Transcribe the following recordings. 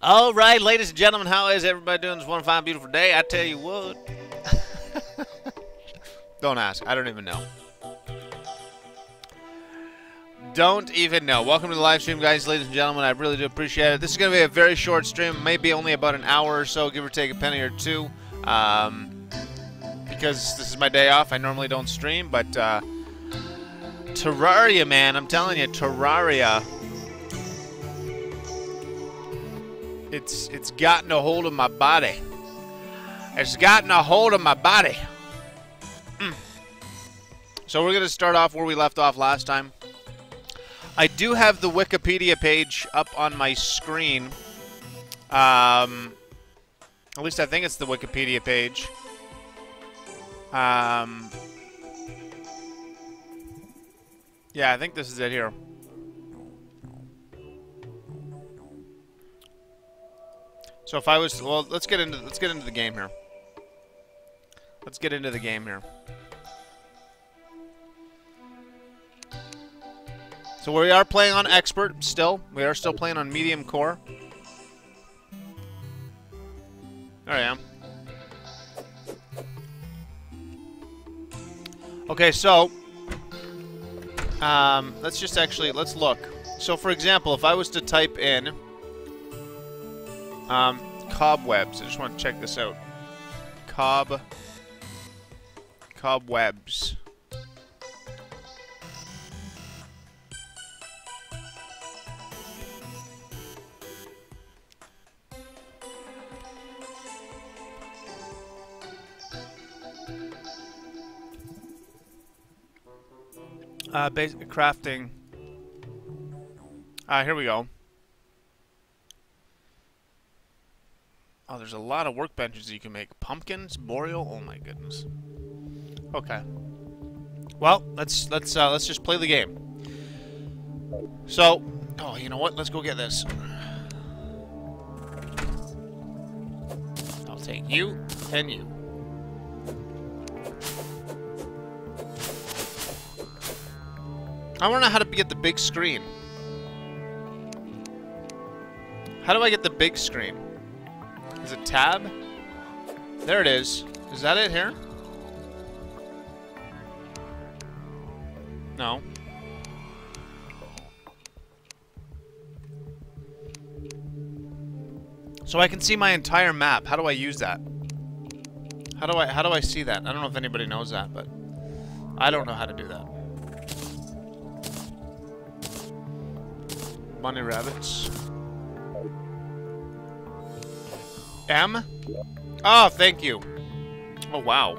All right, ladies and gentlemen, how is everybody doing this one fine, beautiful day? I tell you what. don't ask. I don't even know. Don't even know. Welcome to the live stream, guys, ladies and gentlemen. I really do appreciate it. This is going to be a very short stream, maybe only about an hour or so, give or take a penny or two. Um, because this is my day off, I normally don't stream, but uh, Terraria, man, I'm telling you, Terraria It's it's gotten a hold of my body. It's gotten a hold of my body. Mm. So we're gonna start off where we left off last time. I do have the Wikipedia page up on my screen. Um, at least I think it's the Wikipedia page. Um, yeah, I think this is it here. So if I was, well, let's get into let's get into the game here. Let's get into the game here. So we are playing on expert still. We are still playing on medium core. There I am. Okay, so um, let's just actually let's look. So for example, if I was to type in um, cobwebs, I just want to check this out. Cob cobwebs. Uh, basic crafting. Ah, uh, here we go. Oh, there's a lot of workbenches you can make. Pumpkins, boreal. Oh my goodness. Okay. Well, let's let's uh, let's just play the game. So, oh, you know what? Let's go get this. I'll take you and you. I want to know how to get the big screen. How do I get the big screen? Is it tab? There it is. Is that it here? No. So I can see my entire map. How do I use that? How do I how do I see that? I don't know if anybody knows that, but I don't know how to do that. Bunny rabbits. M? Oh, thank you. Oh, wow.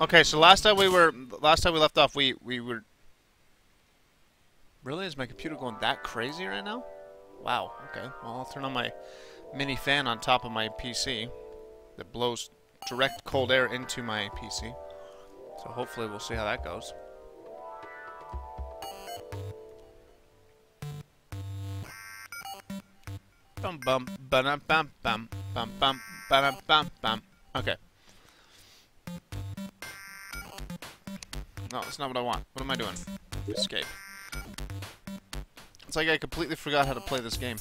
Okay, so last time we were, last time we left off, we, we were, really? Is my computer going that crazy right now? Wow, okay. Well, I'll turn on my mini fan on top of my PC that blows direct cold air into my PC. So hopefully we'll see how that goes. Bum bum bum bum bum bum bum bum bum bum. Okay. No, that's not what I want. What am I doing? Escape. It's like I completely forgot how to play this game.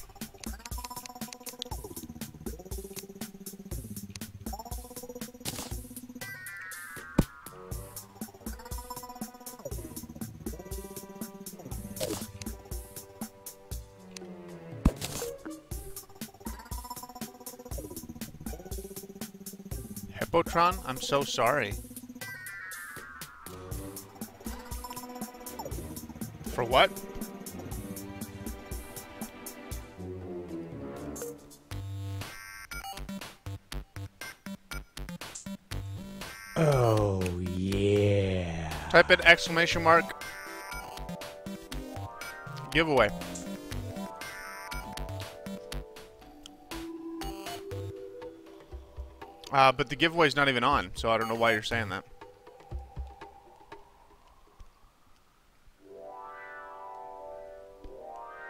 I'm so sorry. For what? Oh, yeah. Type in exclamation mark. Giveaway. Uh, but the giveaway's not even on, so I don't know why you're saying that.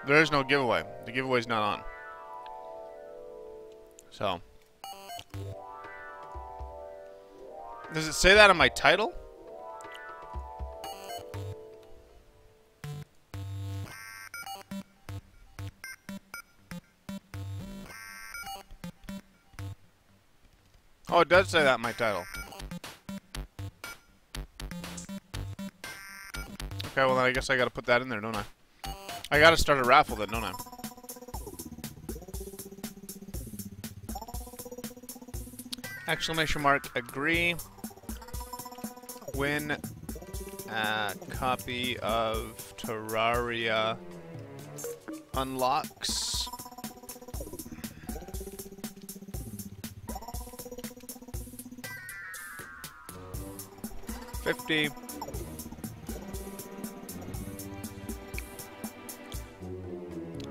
There is no giveaway. The giveaway's not on. So. Does it say that on my title? It does say that in my title. Okay, well then I guess I gotta put that in there, don't I? I gotta start a raffle then, don't I? Exclamation mark, agree. Win a copy of Terraria unlocks. Fifty.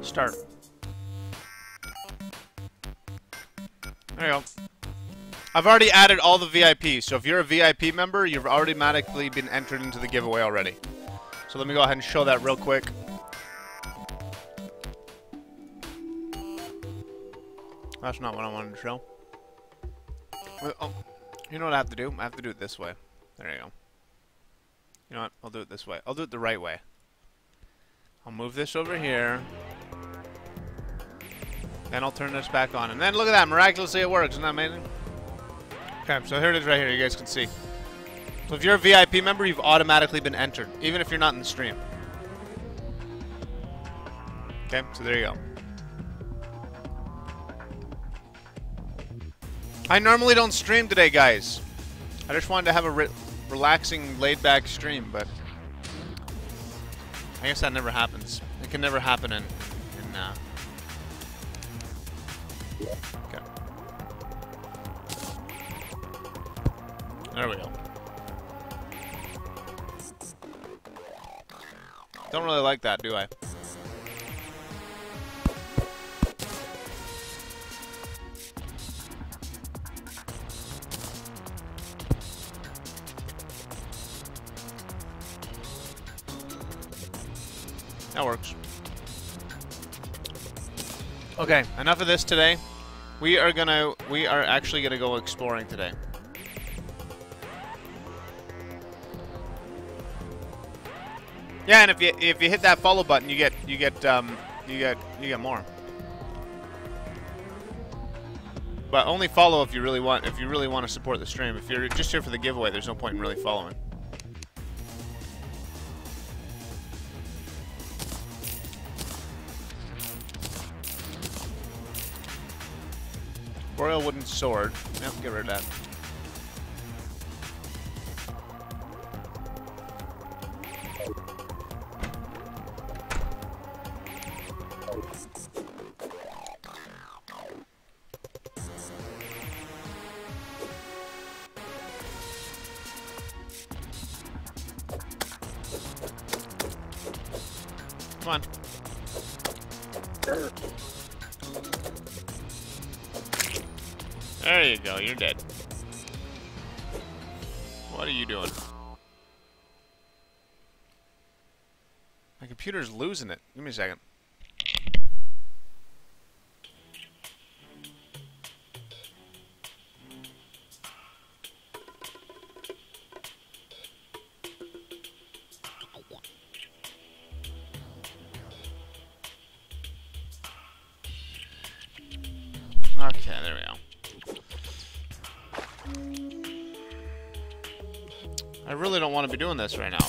Start. There you go. I've already added all the VIPs, so if you're a VIP member, you've automatically been entered into the giveaway already. So let me go ahead and show that real quick. That's not what I wanted to show. Oh, you know what I have to do? I have to do it this way. There you go. You know what? I'll do it this way. I'll do it the right way. I'll move this over here. Then I'll turn this back on. And then look at that. Miraculously it works. Isn't that amazing? Okay, so here it is right here. You guys can see. So if you're a VIP member, you've automatically been entered. Even if you're not in the stream. Okay, so there you go. I normally don't stream today, guys. I just wanted to have a relaxing, laid-back stream, but I guess that never happens. It can never happen in, in uh... Okay. There we go. Don't really like that, do I? Okay, enough of this today. We are gonna, we are actually gonna go exploring today. Yeah, and if you if you hit that follow button, you get you get um you get you get more. But only follow if you really want if you really want to support the stream. If you're just here for the giveaway, there's no point in really following. Boreal wooden sword. Yep, get rid of that. You're dead. What are you doing? My computer's losing it. Give me a second. This right now,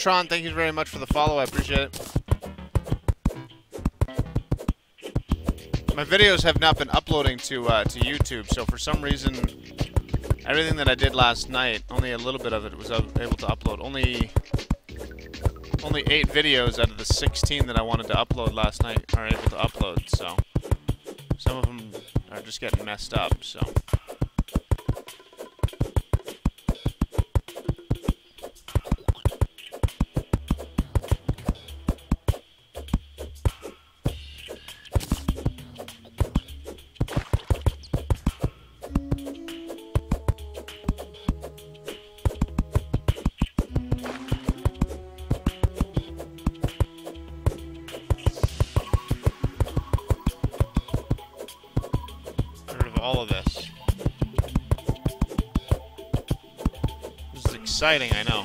Hippotron, thank you very much for the follow. I appreciate it. My videos have not been uploading to uh, to YouTube, so for some reason, everything that I did last night, only a little bit of it was able to upload. Only only eight videos out of the 16 that I wanted to upload last night are able to upload. So some of them are just getting messed up. So. Exciting, I know.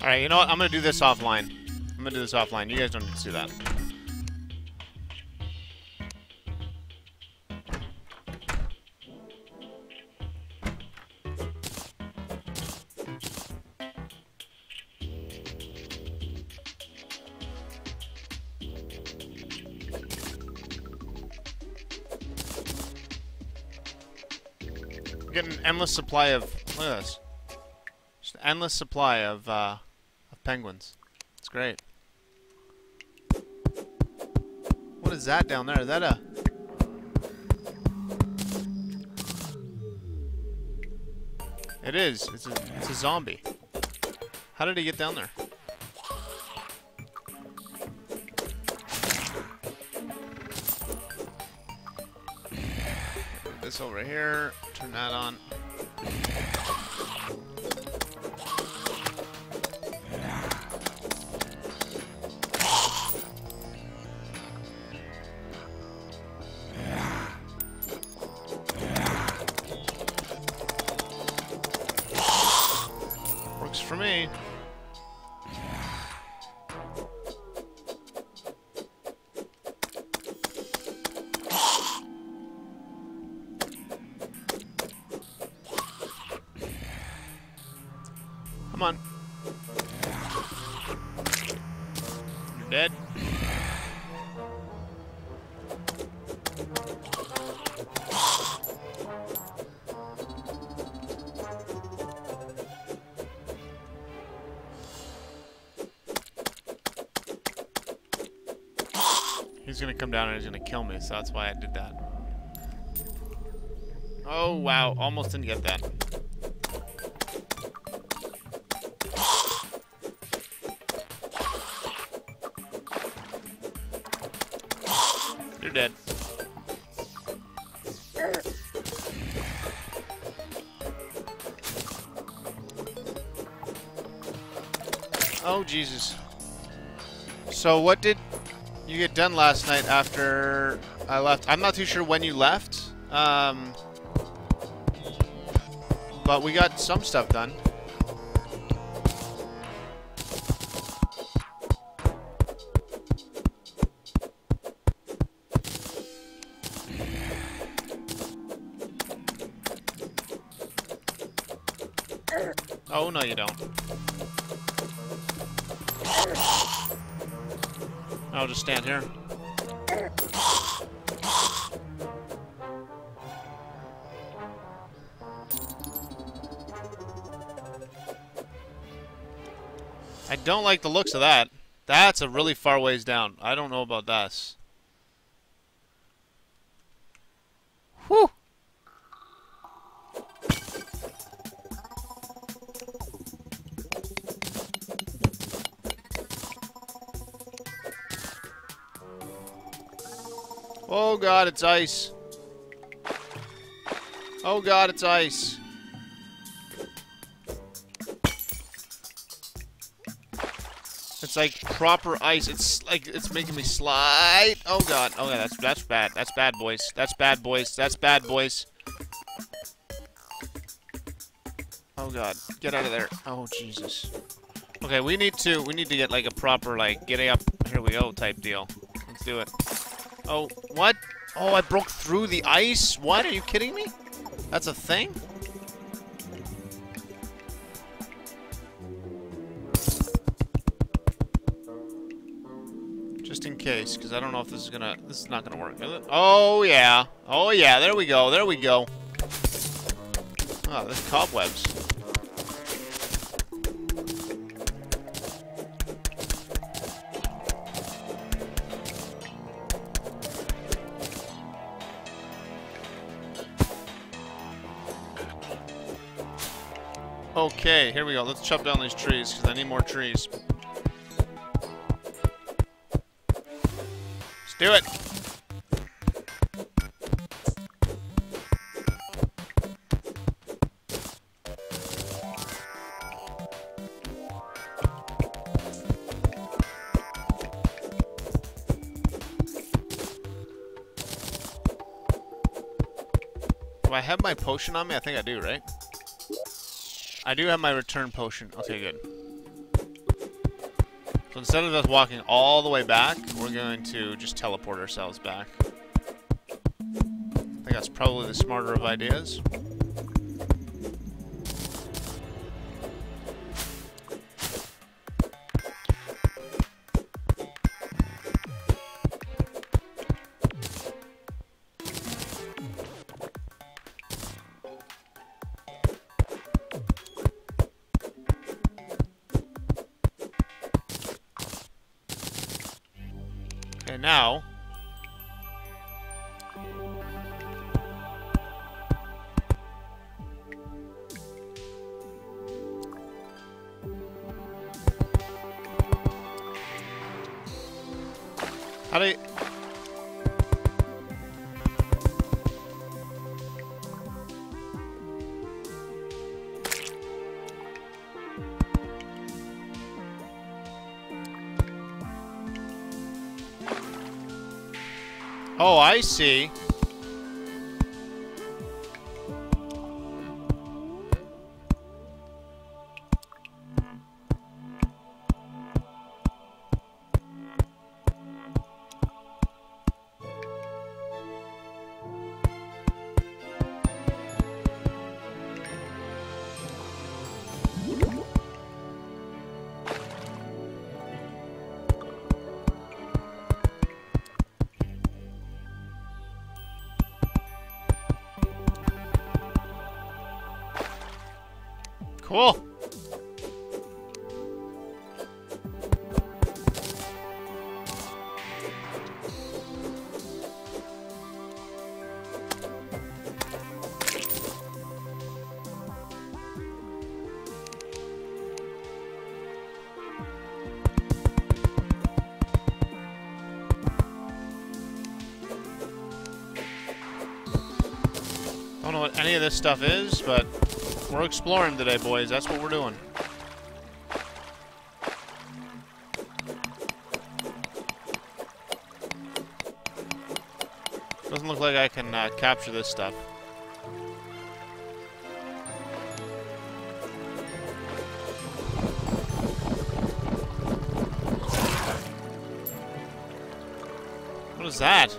Alright, you know what? I'm gonna do this offline. I'm gonna do this offline. You guys don't need to see that. Endless supply of look at this. Just endless supply of uh, of penguins. It's great. What is that down there? Is that a It is. It's a it's a zombie. How did he get down there? This over here. Turn that on. Down and he's gonna kill me, so that's why I did that. Oh wow, almost didn't get that. You're dead. Oh, Jesus. So what did you get done last night after I left? I'm not too sure when you left. Um, but we got some stuff done. Oh, no you don't. I'll just stand here. I don't like the looks of that. That's a really far ways down. I don't know about this. God, it's ice. Oh god, it's ice. It's like proper ice. It's like it's making me slide. Oh god. Oh yeah, that's that's bad. That's bad, boys. That's bad, boys. That's bad, boys. Oh god, get out of there. Oh Jesus. Okay, we need to we need to get like a proper like getting up. Here we go type deal. Let's do it. Oh, what? Oh, I broke through the ice? What? Are you kidding me? That's a thing? Just in case, because I don't know if this is gonna... This is not gonna work, is it? Oh, yeah. Oh, yeah. There we go. There we go. Oh, there's cobwebs. Okay, here we go. Let's chop down these trees, because I need more trees. Let's do it! Do I have my potion on me? I think I do, right? I do have my return potion. Okay, good. So instead of us walking all the way back, we're going to just teleport ourselves back. I think that's probably the smarter of ideas. Oh, I see. Cool. I don't know what any of this stuff is, but we're exploring today, boys. That's what we're doing. Doesn't look like I can uh, capture this stuff. What is that?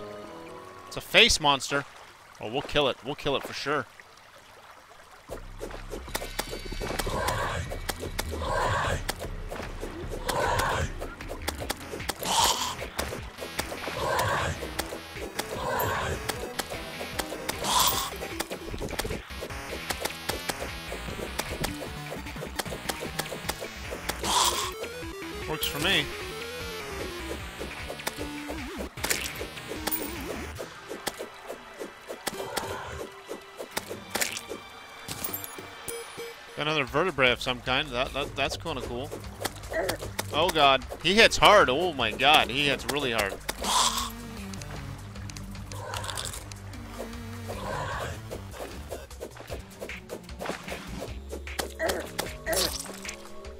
It's a face monster. Oh, we'll kill it. We'll kill it for sure. Some kind. That, that that's kind of cool. Oh god, he hits hard. Oh my god, he hits really hard.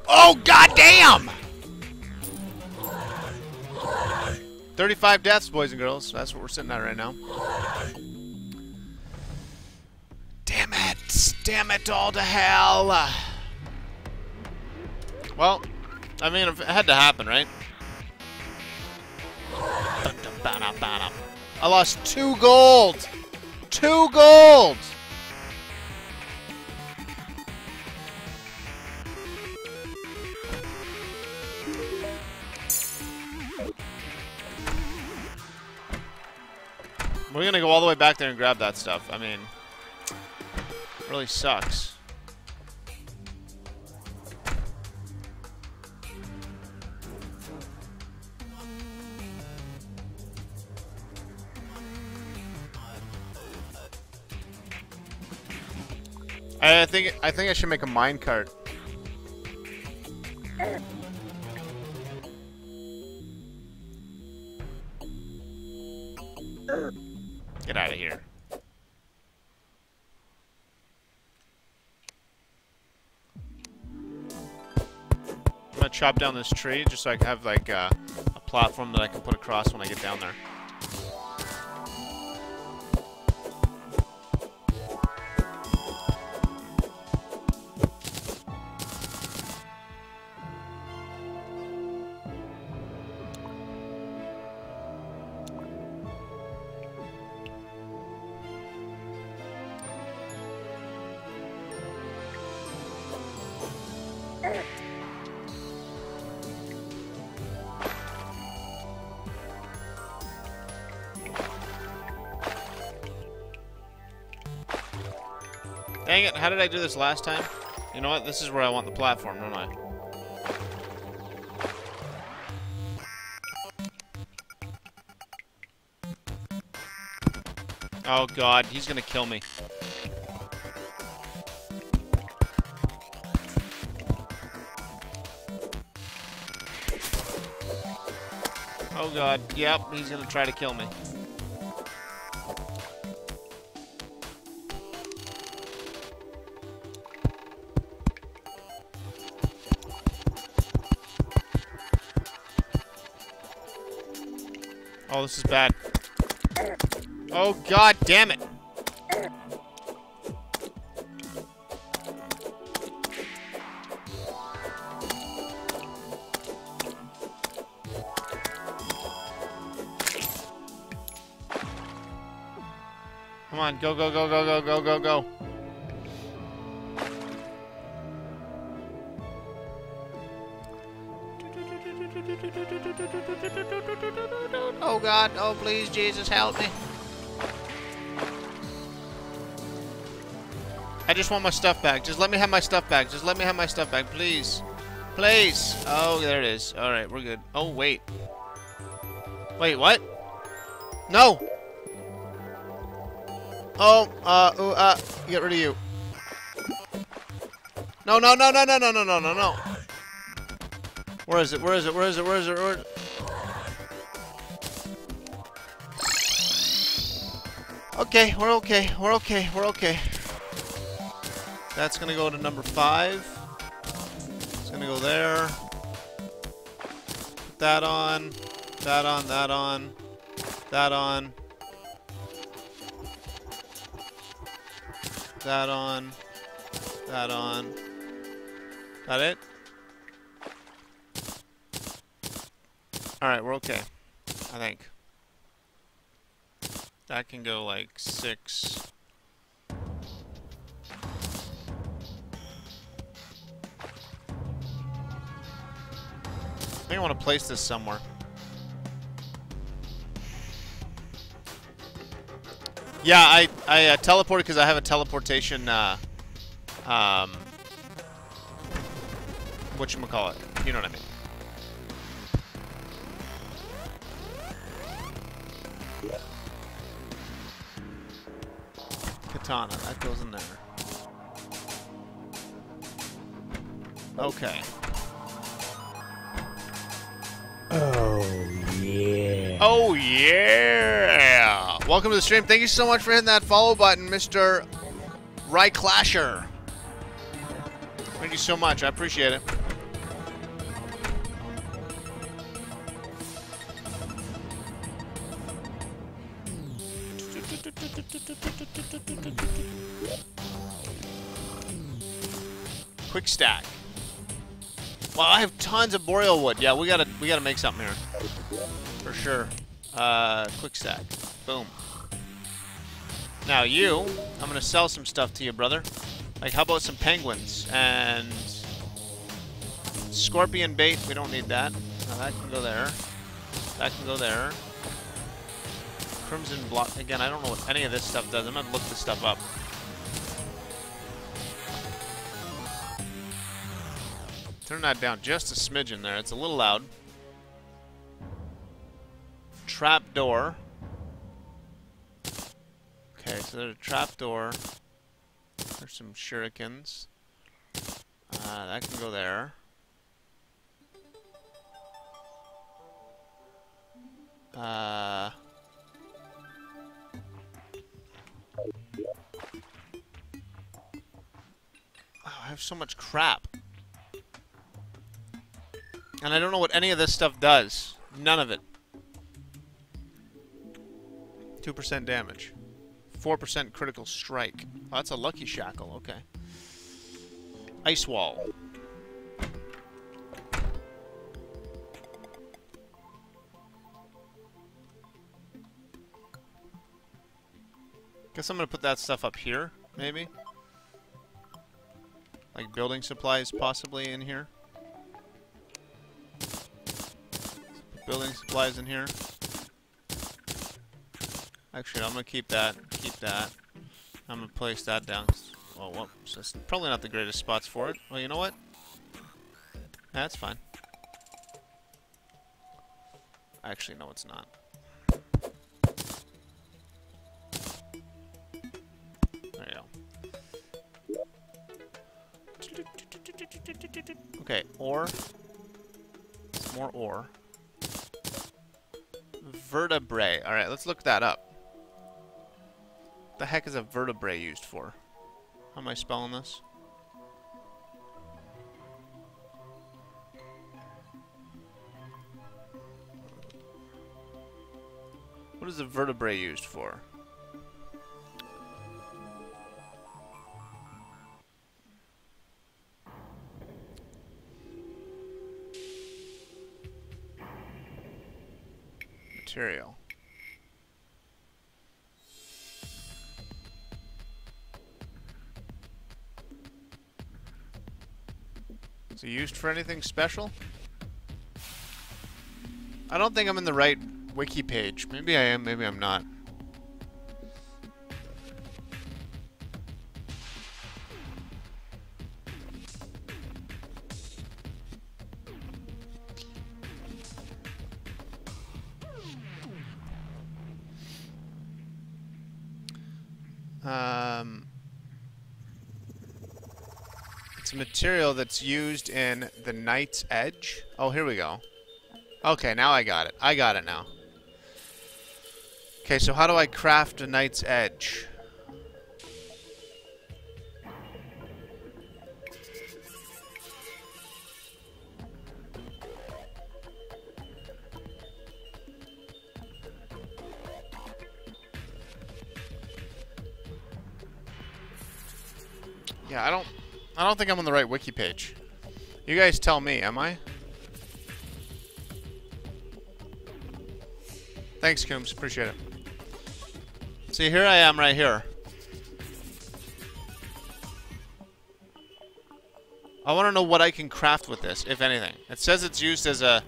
Oh god damn! 35 deaths, boys and girls. That's what we're sitting at right now. Damn it! Damn it all to hell! Well, I mean, it had to happen, right? I lost two gold! Two gold! We're gonna go all the way back there and grab that stuff. I mean, really sucks. Think I think I should make a mine cart. Get out of here. I'm gonna chop down this tree just so I can have like uh, a platform that I can put across when I get down there. Dang it, how did I do this last time? You know what? This is where I want the platform, don't I? Oh god, he's gonna kill me. Oh god, yep, he's gonna try to kill me. This is bad. Oh, god damn it. Come on, go, go, go, go, go, go, go, go. God, oh please, Jesus, help me. I just want my stuff back. Just let me have my stuff back. Just let me have my stuff back, please. Please. Oh, there it is. All right, we're good. Oh, wait. Wait, what? No. Oh, uh, ooh, uh, get rid of you. No, no, no, no, no, no, no, no, no, no. Where is it? Where is it? Where is it? Where is it? Where Okay, we're okay. We're okay. We're okay. That's gonna go to number five. It's gonna go there. Put that on. That on. That on. That on. That on. That on. That it? Alright, we're okay. I think. That can go like six. I think I want to place this somewhere. Yeah, I I uh, teleported because I have a teleportation. Uh, um, what you call it? You know what I mean. Katana, that goes in there. Okay. Oh, yeah. Oh, yeah! Welcome to the stream. Thank you so much for hitting that follow button, Mr. Ryclasher. Thank you so much. I appreciate it. Stack. Well, I have tons of boreal wood. Yeah, we gotta we gotta make something here. For sure. Uh, quick stack. Boom. Now you, I'm gonna sell some stuff to you, brother. Like, how about some penguins and scorpion bait? We don't need that. Now that can go there. That can go there. Crimson block. Again, I don't know what any of this stuff does. I'm gonna look this stuff up. Turn that down just a smidgen there. It's a little loud. Trap door. Okay, so there's a trap door. There's some shurikens. Uh, that can go there. Uh... Oh, I have so much crap. And I don't know what any of this stuff does. None of it. 2% damage. 4% critical strike. Oh, that's a lucky shackle. Okay. Ice wall. Guess I'm gonna put that stuff up here, maybe. Like building supplies possibly in here. Building supplies in here. Actually, I'm gonna keep that. Keep that. I'm gonna place that down. Oh, whoops. That's probably not the greatest spots for it. Well, you know what? That's fine. Actually, no, it's not. There you go. Okay, ore. More ore. Vertebrae. Alright, let's look that up. What the heck is a vertebrae used for? How am I spelling this? What is a vertebrae used for? Material. Is it used for anything special? I don't think I'm in the right wiki page. Maybe I am, maybe I'm not. Material that's used in the Night's Edge. Oh, here we go. Okay, now I got it. I got it now. Okay, so how do I craft a Night's Edge? Don't think I'm on the right wiki page. You guys tell me, am I? Thanks, Coombs. Appreciate it. See, here I am right here. I want to know what I can craft with this, if anything. It says it's used as a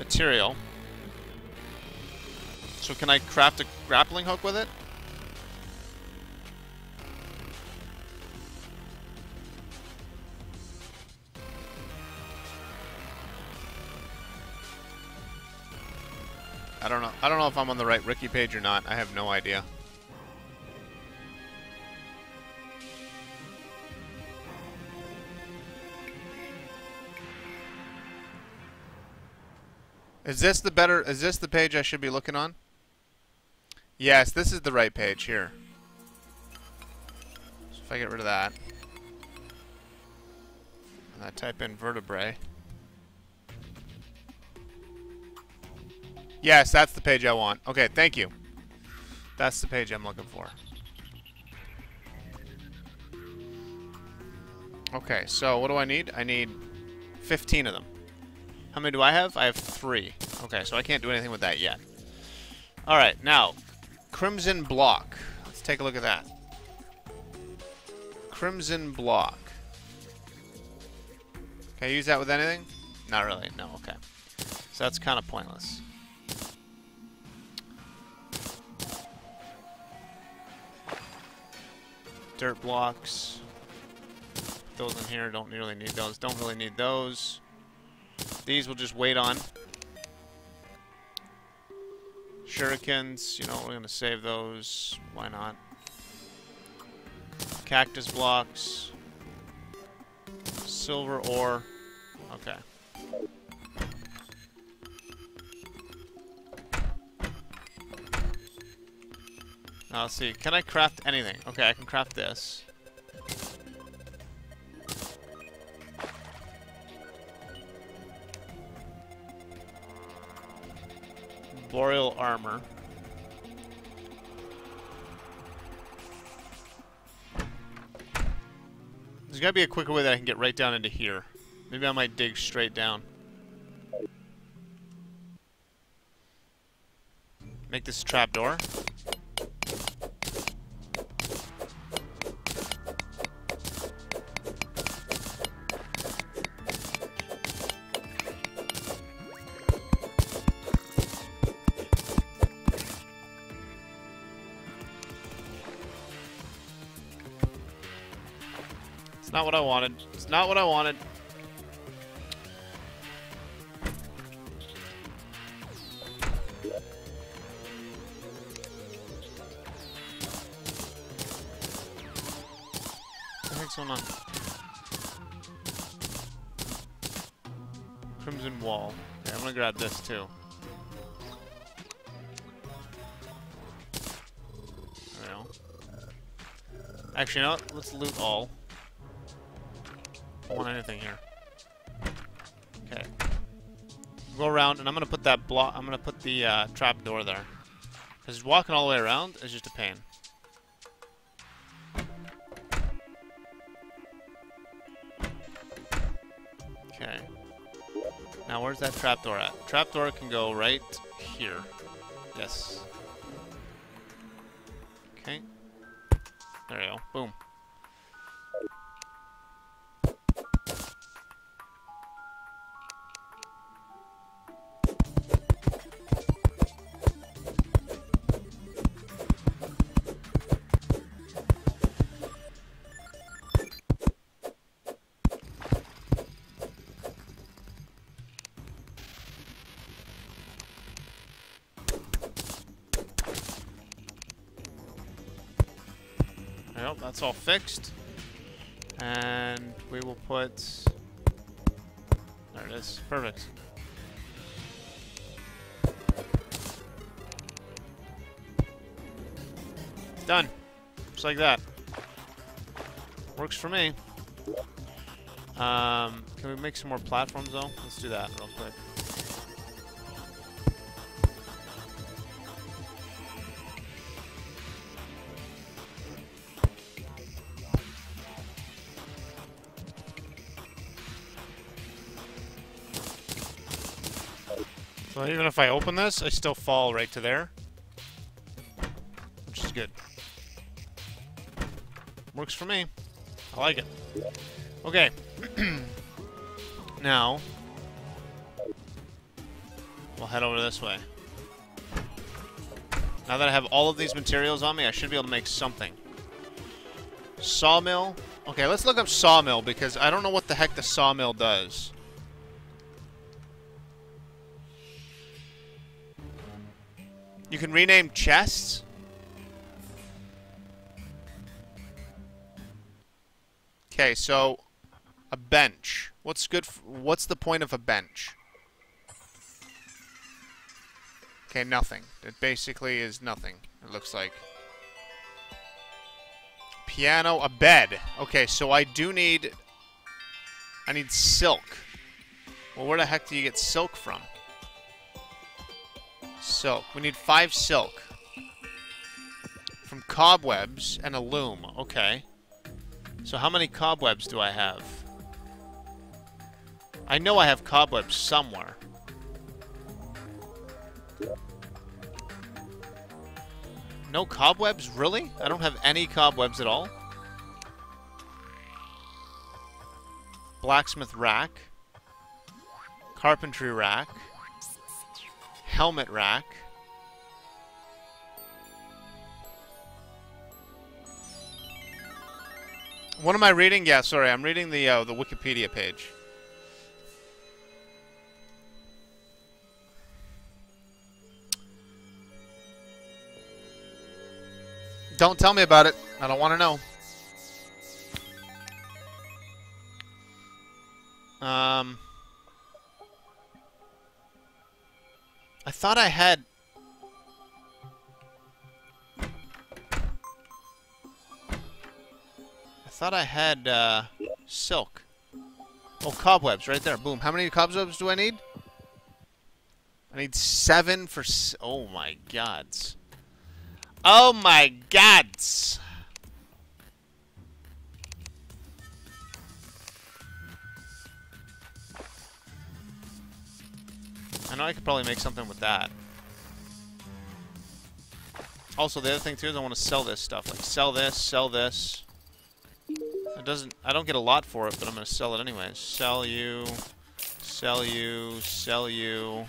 material. So can I craft a grappling hook with it? I don't know. I don't know if I'm on the right wiki page or not. I have no idea. Is this the better is this the page I should be looking on? Yes, this is the right page here. So if I get rid of that and I type in vertebrae Yes, that's the page I want. Okay, thank you. That's the page I'm looking for. Okay, so what do I need? I need 15 of them. How many do I have? I have three. Okay, so I can't do anything with that yet. Alright, now, Crimson Block. Let's take a look at that. Crimson Block. Can I use that with anything? Not really, no, okay. So that's kind of pointless. Dirt blocks. Those in here don't really need those. Don't really need those. These we'll just wait on. Shurikens, you know, we're going to save those. Why not? Cactus blocks. Silver ore. Okay. Now let's see. Can I craft anything? Okay, I can craft this. Boreal armor. There's gotta be a quicker way that I can get right down into here. Maybe I might dig straight down. Make this a trap not what I wanted. It's not what I wanted. What the heck's going on? Crimson Wall. Okay, I'm gonna grab this too. Actually, what? Let's loot all. Want anything here. Okay. Go around, and I'm gonna put that block. I'm gonna put the uh, trap door there. Because walking all the way around is just a pain. Okay. Now, where's that trapdoor at? Trapdoor can go right here. Yes. Okay. There you go. Boom. That's all fixed. And we will put... There it is. Perfect. Done. Just like that. Works for me. Um, can we make some more platforms though? Let's do that real quick. Even if I open this, I still fall right to there. Which is good. Works for me. I like it. Okay. now, we'll head over this way. Now that I have all of these materials on me, I should be able to make something. Sawmill. Okay, let's look up sawmill because I don't know what the heck the sawmill does. You can rename chests? Okay, so a bench. What's good? what's the point of a bench? Okay, nothing. It basically is nothing. It looks like piano, a bed. Okay, so I do need. I need silk. Well, where the heck do you get silk from? Silk. We need five silk. From cobwebs and a loom. Okay. So how many cobwebs do I have? I know I have cobwebs somewhere. No cobwebs? Really? I don't have any cobwebs at all? Blacksmith rack. Carpentry rack. Helmet rack. What am I reading? Yeah, sorry, I'm reading the uh, the Wikipedia page. Don't tell me about it. I don't want to know. Um, I thought I had. I thought I had uh, silk. Oh, cobwebs right there. Boom. How many cobwebs do I need? I need seven for. oh my gods. Oh my gods. I know I could probably make something with that. Also, the other thing too is I want to sell this stuff. Like, sell this, sell this. It doesn't... I don't get a lot for it, but I'm going to sell it anyway. Sell you, sell you, sell you.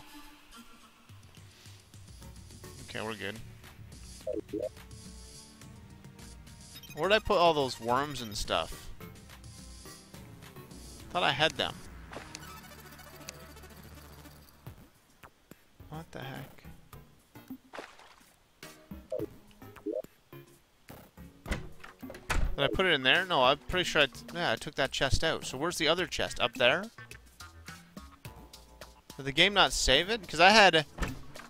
Okay, we're good. Where'd I put all those worms and stuff? Thought I had them. What the heck? Did I put it in there? No, I'm pretty sure I, yeah, I took that chest out. So where's the other chest? Up there? Did the game not save it? Because I had,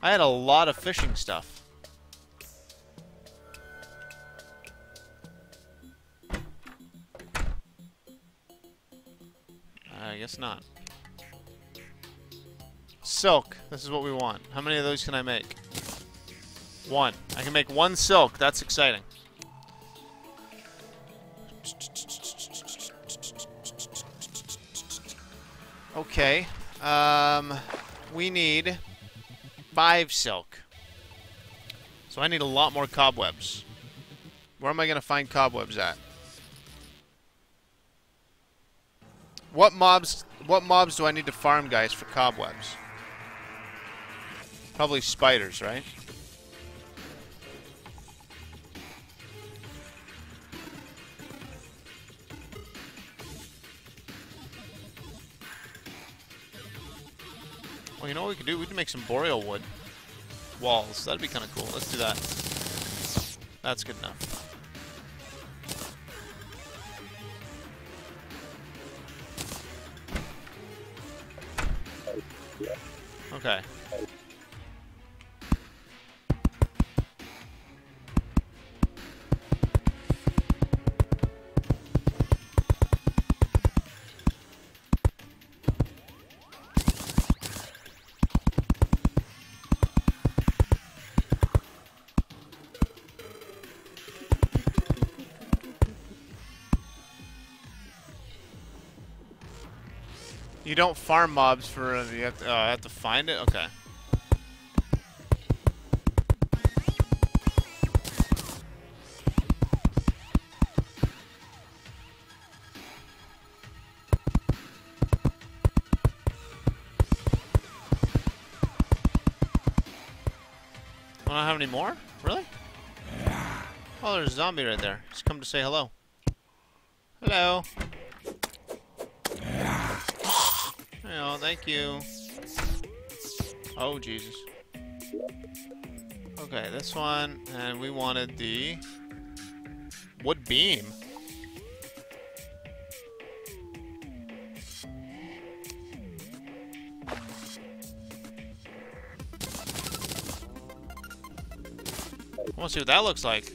I had a lot of fishing stuff. I guess not. Silk. This is what we want. How many of those can I make? One. I can make one silk. That's exciting. Okay. Um, we need five silk. So I need a lot more cobwebs. Where am I going to find cobwebs at? What mobs what mobs do I need to farm guys for cobwebs? Probably spiders, right? Well, you know what we could do? We can make some boreal wood walls. That'd be kind of cool. Let's do that. That's good enough. Okay. Don't farm mobs for uh, you have to, uh, have to find it. Okay. I don't have any more? Really? Oh, there's a zombie right there. Just come to say hello. Hello. Thank you. Oh, Jesus. Okay, this one, and we wanted the wood beam. I want to see what that looks like.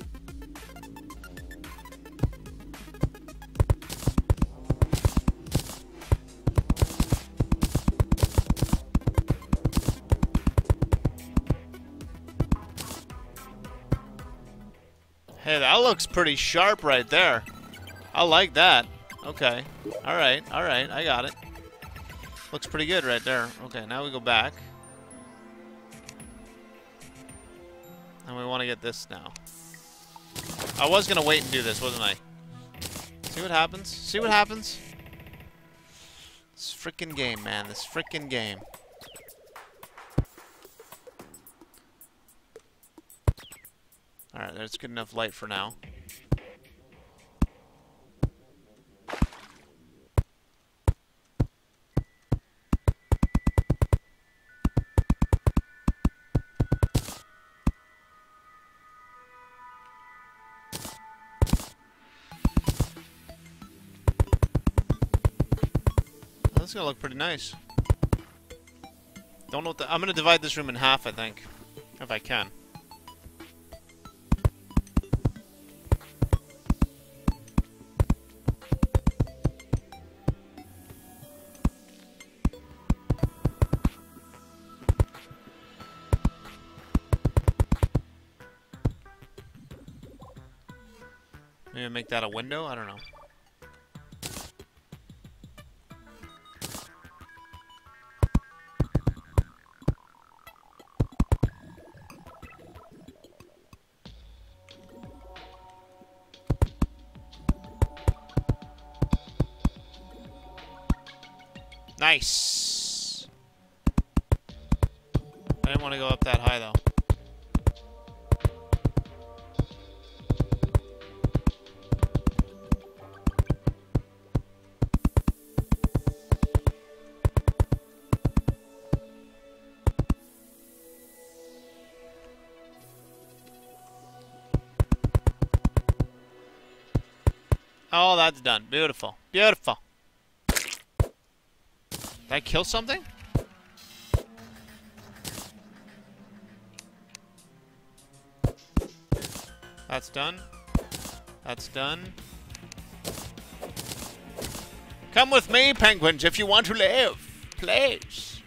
Looks pretty sharp right there. I like that. Okay. Alright, alright, I got it. Looks pretty good right there. Okay, now we go back. And we want to get this now. I was going to wait and do this, wasn't I? See what happens? See what happens? This freaking game, man. This freaking game. That's good enough light for now. That's gonna look pretty nice. Don't know I'm gonna divide this room in half, I think. If I can. Make that a window? I don't know. Nice. I didn't want to go up that high though. Oh, that's done. Beautiful. Beautiful. Did I kill something? That's done. That's done. Come with me, penguins, if you want to live. Please.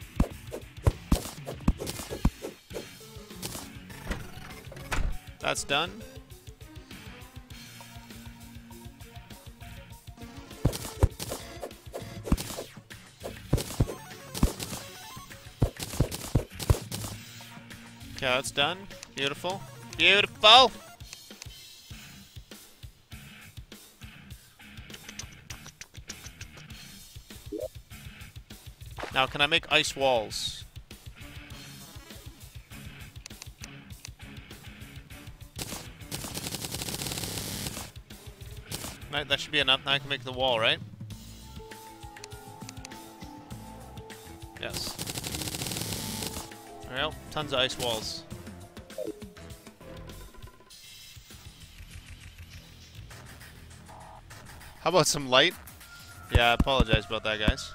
That's done. Okay, that's done. Beautiful. Beautiful! Now, can I make ice walls? Right, that should be enough. Now I can make the wall, right? Tons of ice walls. How about some light? Yeah, I apologize about that, guys.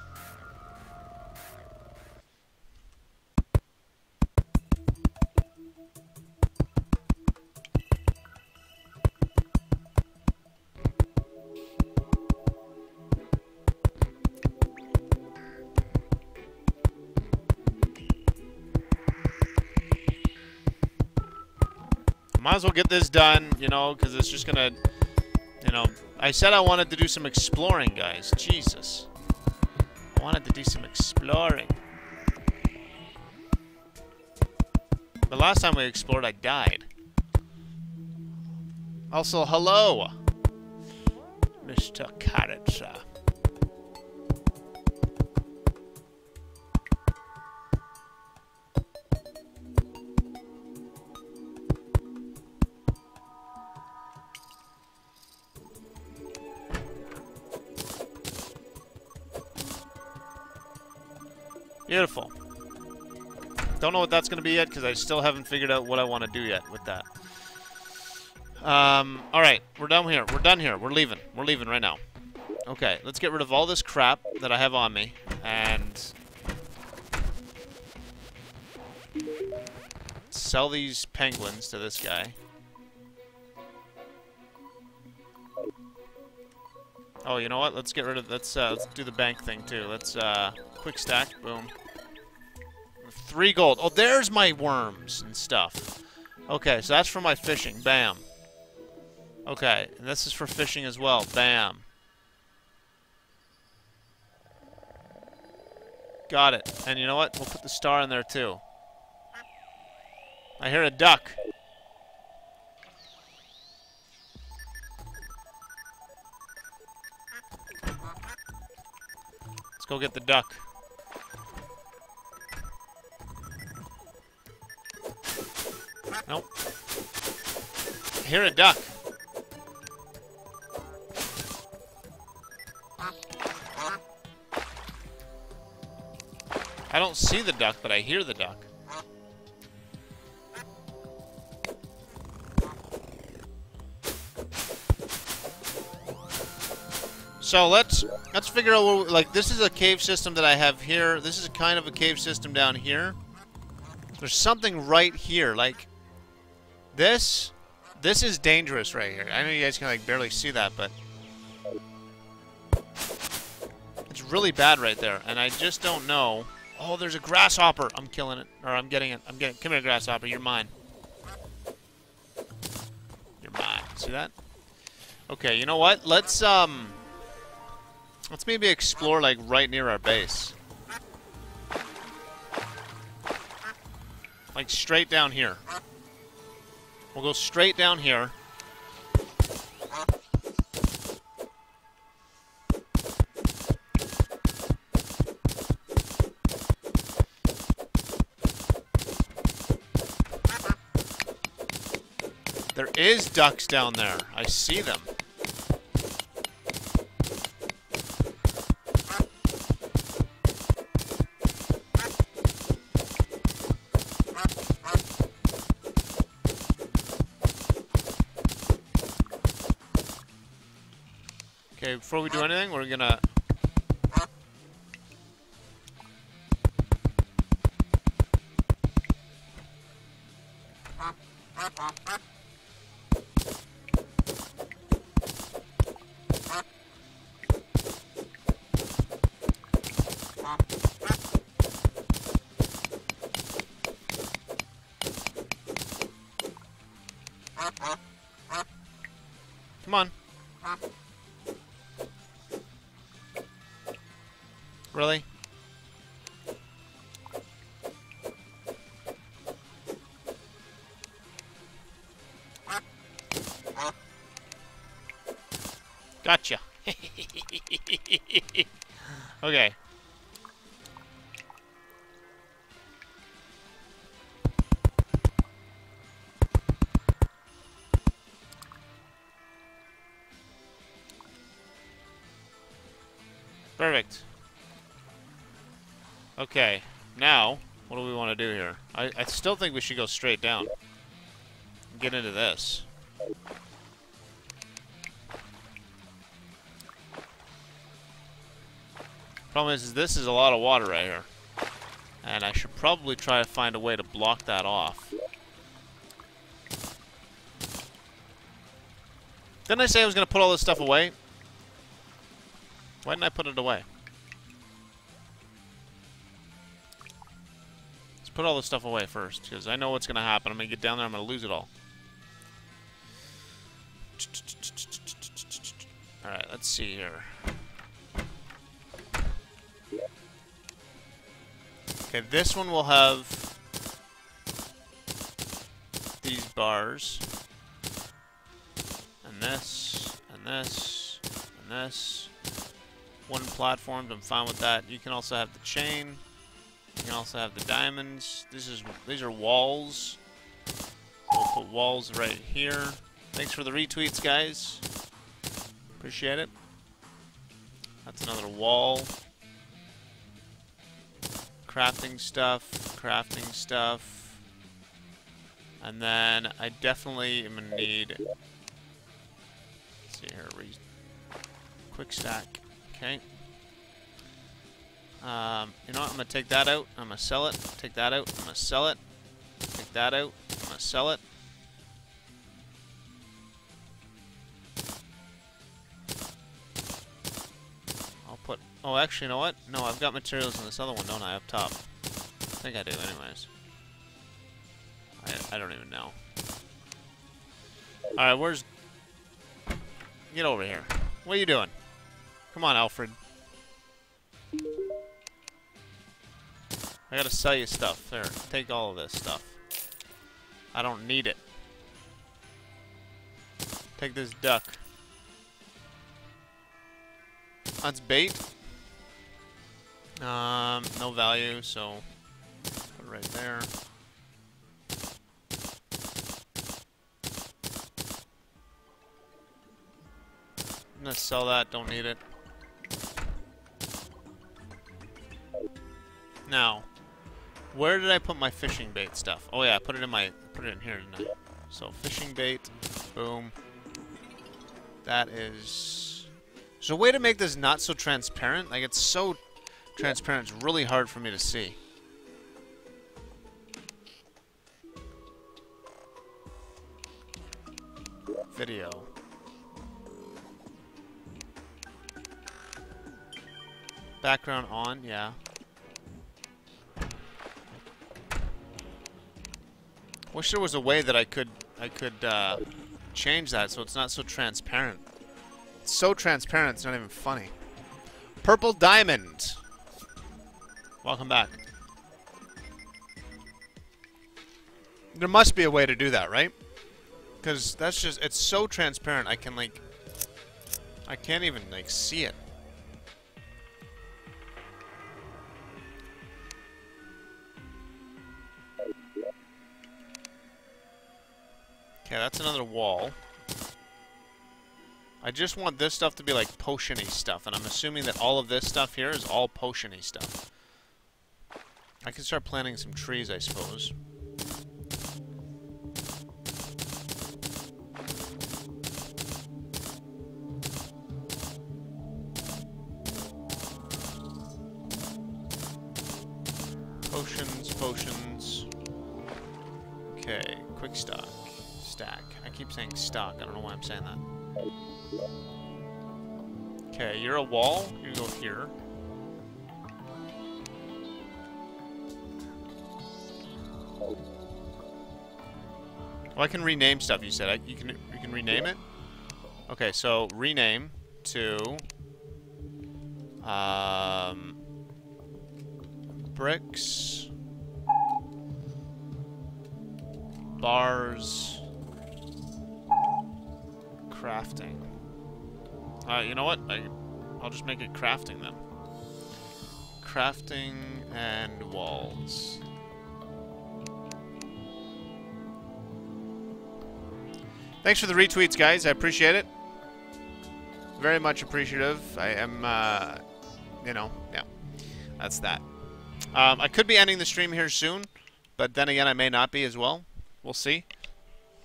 Might as well get this done, you know, because it's just gonna, you know, I said I wanted to do some exploring, guys. Jesus. I wanted to do some exploring. The last time we explored, I died. Also, hello, Mr. Carrot. Beautiful. Don't know what that's going to be yet because I still haven't figured out what I want to do yet with that. Um, all right, we're done here. We're done here. We're leaving. We're leaving right now. Okay, let's get rid of all this crap that I have on me and sell these penguins to this guy. Oh, you know what? Let's get rid of. Let's uh, let's do the bank thing too. Let's uh, quick stack. Boom. Three gold. Oh, there's my worms and stuff. Okay, so that's for my fishing. Bam. Okay, and this is for fishing as well. Bam. Got it. And you know what? We'll put the star in there too. I hear a duck. Let's go get the duck. Nope. I hear a duck. I don't see the duck, but I hear the duck. So let's let's figure out what, like this is a cave system that I have here. This is kind of a cave system down here. There's something right here, like this. This is dangerous right here. I know you guys can like barely see that, but it's really bad right there, and I just don't know. Oh, there's a grasshopper. I'm killing it, or I'm getting it. I'm getting. Come here, grasshopper. You're mine. You're mine. See that? Okay. You know what? Let's um. Let's maybe explore like right near our base. Like straight down here. We'll go straight down here. There is ducks down there. I see them. Gotcha. okay. Perfect. Okay, now, what do we want to do here? I, I still think we should go straight down. Get into this. Problem is, is this is a lot of water right here. And I should probably try to find a way to block that off. Didn't I say I was going to put all this stuff away? Why didn't I put it away? Let's put all this stuff away first, because I know what's going to happen. I'm going to get down there, I'm going to lose it all. Alright, let's see here. Okay, this one will have these bars. And this, and this, and this. One platform, I'm fine with that. You can also have the chain. You can also have the diamonds. This is these are walls. We'll put walls right here. Thanks for the retweets, guys. Appreciate it. That's another wall. Crafting stuff, crafting stuff. And then I definitely am gonna need. Let's see here, re quick stack. Okay. Um, you know what? I'm gonna take that out. I'm gonna sell it. Take that out. I'm gonna sell it. Take that out. I'm gonna sell it. Oh, actually, you know what? No, I've got materials in this other one, don't I? Up top. I think I do, anyways. I I don't even know. All right, where's? Get over here. What are you doing? Come on, Alfred. I gotta sell you stuff. There, take all of this stuff. I don't need it. Take this duck. That's bait. Um, no value, so put it right there. I'm gonna sell that, don't need it. Now, where did I put my fishing bait stuff? Oh yeah, I put it in my put it in here, I? So fishing bait, boom. That is. There's a way to make this not so transparent. Like it's so transparent, it's really hard for me to see. Video. Background on, yeah. Wish there was a way that I could I could uh, change that so it's not so transparent. It's so transparent, it's not even funny. Purple diamond. Welcome back. There must be a way to do that, right? Because that's just, it's so transparent, I can like, I can't even like see it. Okay, that's another wall. I just want this stuff to be like potiony stuff, and I'm assuming that all of this stuff here is all potiony stuff. I can start planting some trees, I suppose. Potions, potions. Okay, quick stock. Stack. I keep saying stock, I don't know why I'm saying that. Okay, you're a wall, you go here. Well, I can rename stuff. You said I, you can you can rename it. Okay, so rename to um, bricks, bars, crafting. Uh, you know what? I, I'll just make it crafting then. Crafting and walls. Thanks for the retweets, guys. I appreciate it. Very much appreciative. I am, uh, you know, yeah. That's that. Um, I could be ending the stream here soon, but then again, I may not be as well. We'll see.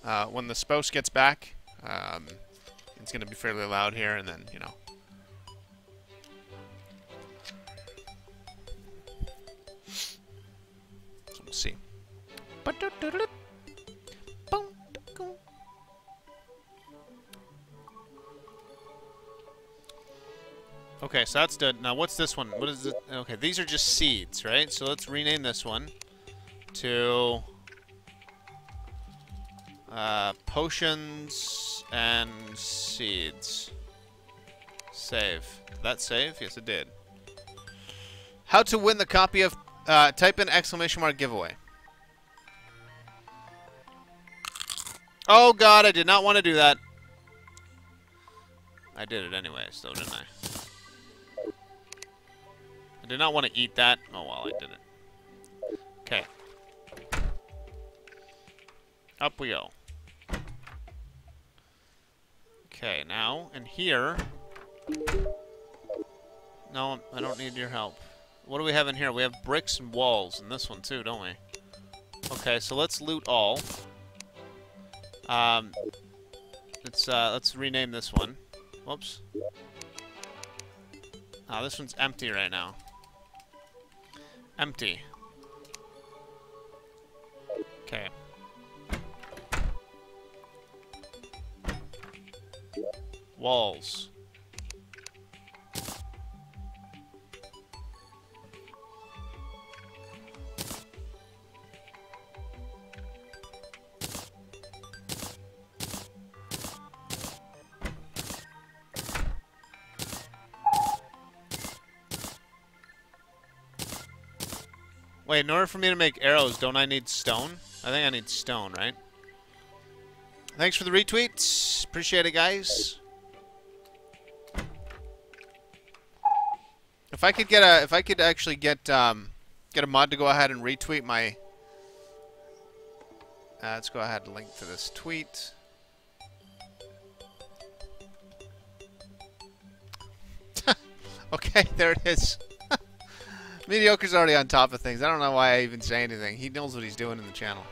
Uh, when the spouse gets back, um, it's going to be fairly loud here, and then, you know. See. Okay, so that's done. Now, what's this one? What is it? Okay, these are just seeds, right? So let's rename this one to uh, potions and seeds. Save. Did that save? Yes, it did. How to win the copy of... Uh, type in exclamation mark giveaway. Oh, God, I did not want to do that. I did it anyway, still, didn't I? I did not want to eat that. Oh, well, I did it. Okay. Up we go. Okay, now, in here... No, I don't need your help. What do we have in here? We have bricks and walls in this one, too, don't we? Okay, so let's loot all. Um, let's, uh, let's rename this one. Whoops. Oh, this one's empty right now. Empty. Okay. Walls. Wait, in order for me to make arrows, don't I need stone? I think I need stone, right? Thanks for the retweets. Appreciate it, guys. If I could get a, if I could actually get, um, get a mod to go ahead and retweet my. Uh, let's go ahead and link to this tweet. okay, there it is. Mediocre's already on top of things. I don't know why I even say anything. He knows what he's doing in the channel.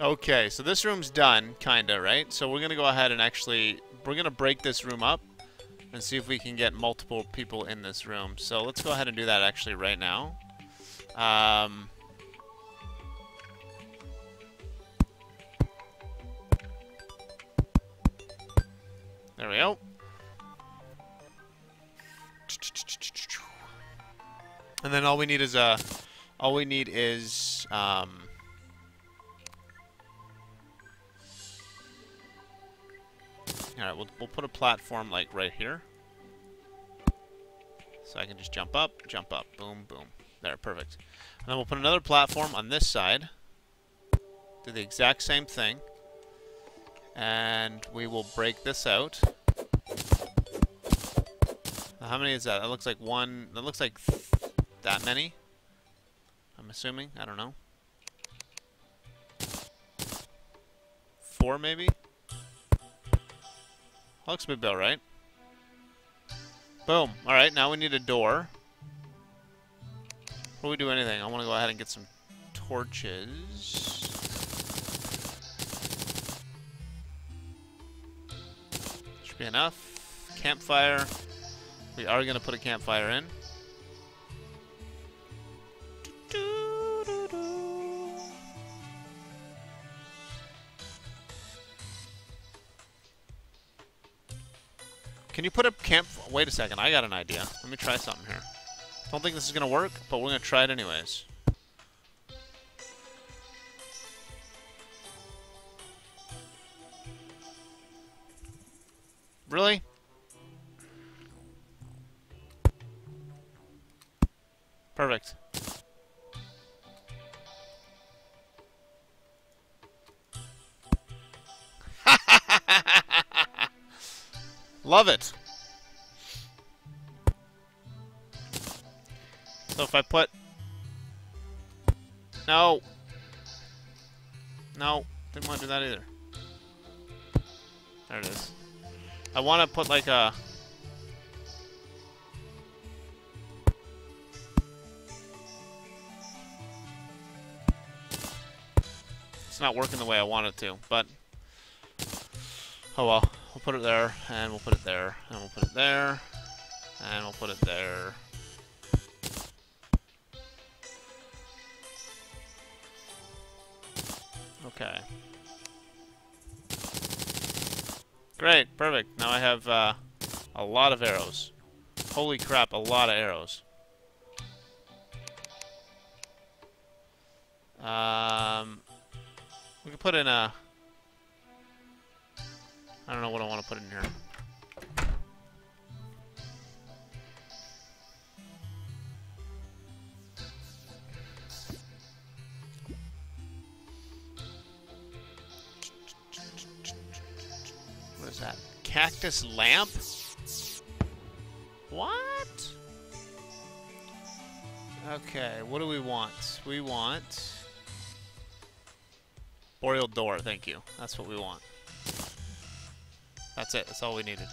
okay, so this room's done, kinda, right? So we're gonna go ahead and actually... We're gonna break this room up and see if we can get multiple people in this room. So let's go ahead and do that actually right now. Um... There we go. And then all we need is a, uh, all we need is, um, all right, we'll, we'll put a platform like right here. So I can just jump up, jump up, boom, boom. There, perfect. And then we'll put another platform on this side. Do the exact same thing. And we will break this out. How many is that? That looks like one. That looks like that many. I'm assuming. I don't know. Four, maybe? Looks a bit about right. Boom. Alright, now we need a door. Before we do anything, I want to go ahead and get some torches. Should be enough. Campfire. We are going to put a campfire in. Can you put a camp... Wait a second, I got an idea. Let me try something here. Don't think this is going to work, but we're going to try it anyways. Really? Perfect. Love it. So if I put... No. No. Didn't want to do that either. There it is. I want to put like a... It's not working the way I want it to, but... Oh well. We'll put it there, and we'll put it there, and we'll put it there, and we'll put it there. Okay. Great, perfect. Now I have uh, a lot of arrows. Holy crap, a lot of arrows. Um, we can put in a... I don't know what I want to put in here. What is that? Cactus lamp? What? Okay, what do we want? We want... Boreal door, thank you. That's what we want. That's it. That's all we needed.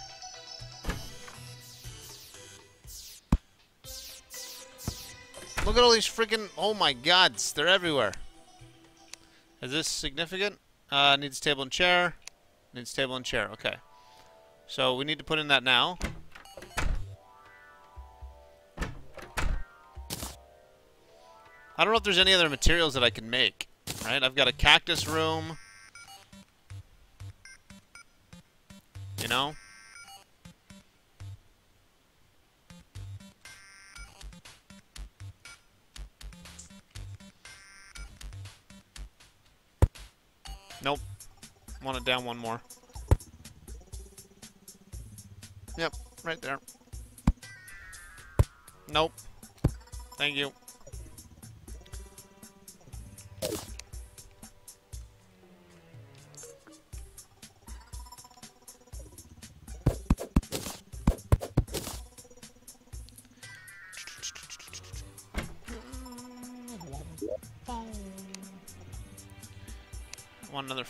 Look at all these freaking... Oh my gods. They're everywhere. Is this significant? Uh, needs table and chair. Needs table and chair. Okay. So we need to put in that now. I don't know if there's any other materials that I can make. Right? I've got a cactus room. You know? Nope. Want it down one more. Yep, right there. Nope. Thank you.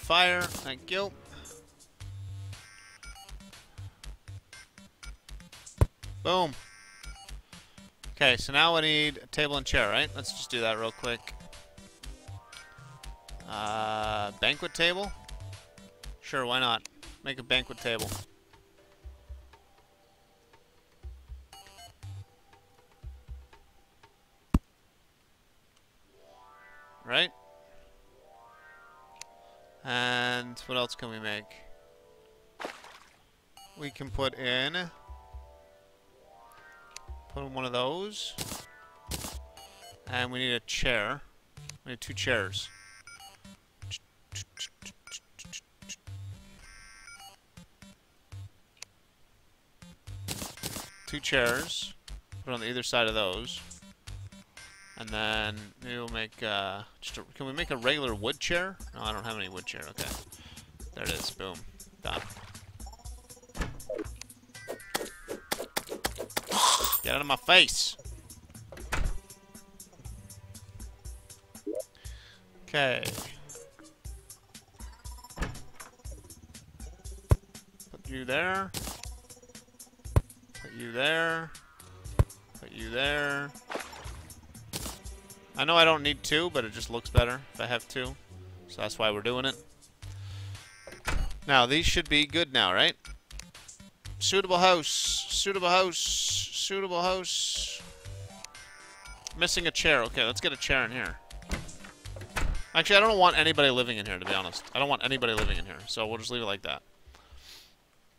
Fire. Thank you. Boom. Okay, so now we need a table and chair, right? Let's just do that real quick. Uh, banquet table? Sure, why not? Make a banquet table. Else can we make? We can put in put in one of those. And we need a chair. We need two chairs. Two chairs. Put on the either side of those. And then maybe we'll make, uh, a, can we make a regular wood chair? No, I don't have any wood chair. Okay. There it is. Boom. Done. Get out of my face. Okay. Put you there. Put you there. Put you there. I know I don't need two, but it just looks better if I have two. So that's why we're doing it. Now, these should be good now, right? Suitable house. Suitable house. Suitable house. Missing a chair. Okay, let's get a chair in here. Actually, I don't want anybody living in here, to be honest. I don't want anybody living in here, so we'll just leave it like that.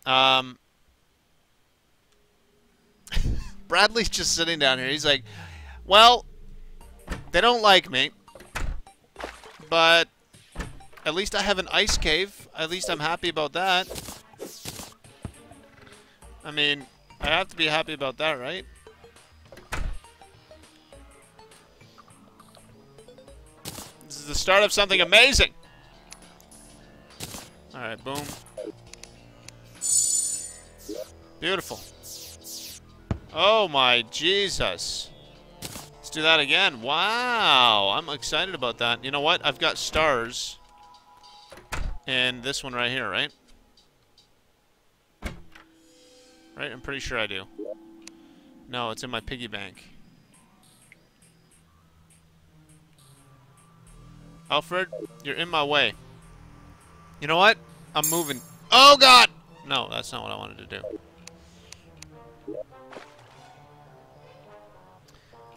Um, Bradley's just sitting down here. He's like, well, they don't like me, but at least I have an ice cave. At least I'm happy about that. I mean, I have to be happy about that, right? This is the start of something amazing. Alright, boom. Beautiful. Oh my Jesus. Let's do that again. Wow. I'm excited about that. You know what? I've got stars. And this one right here, right? Right? I'm pretty sure I do. No, it's in my piggy bank. Alfred, you're in my way. You know what? I'm moving. Oh, God! No, that's not what I wanted to do.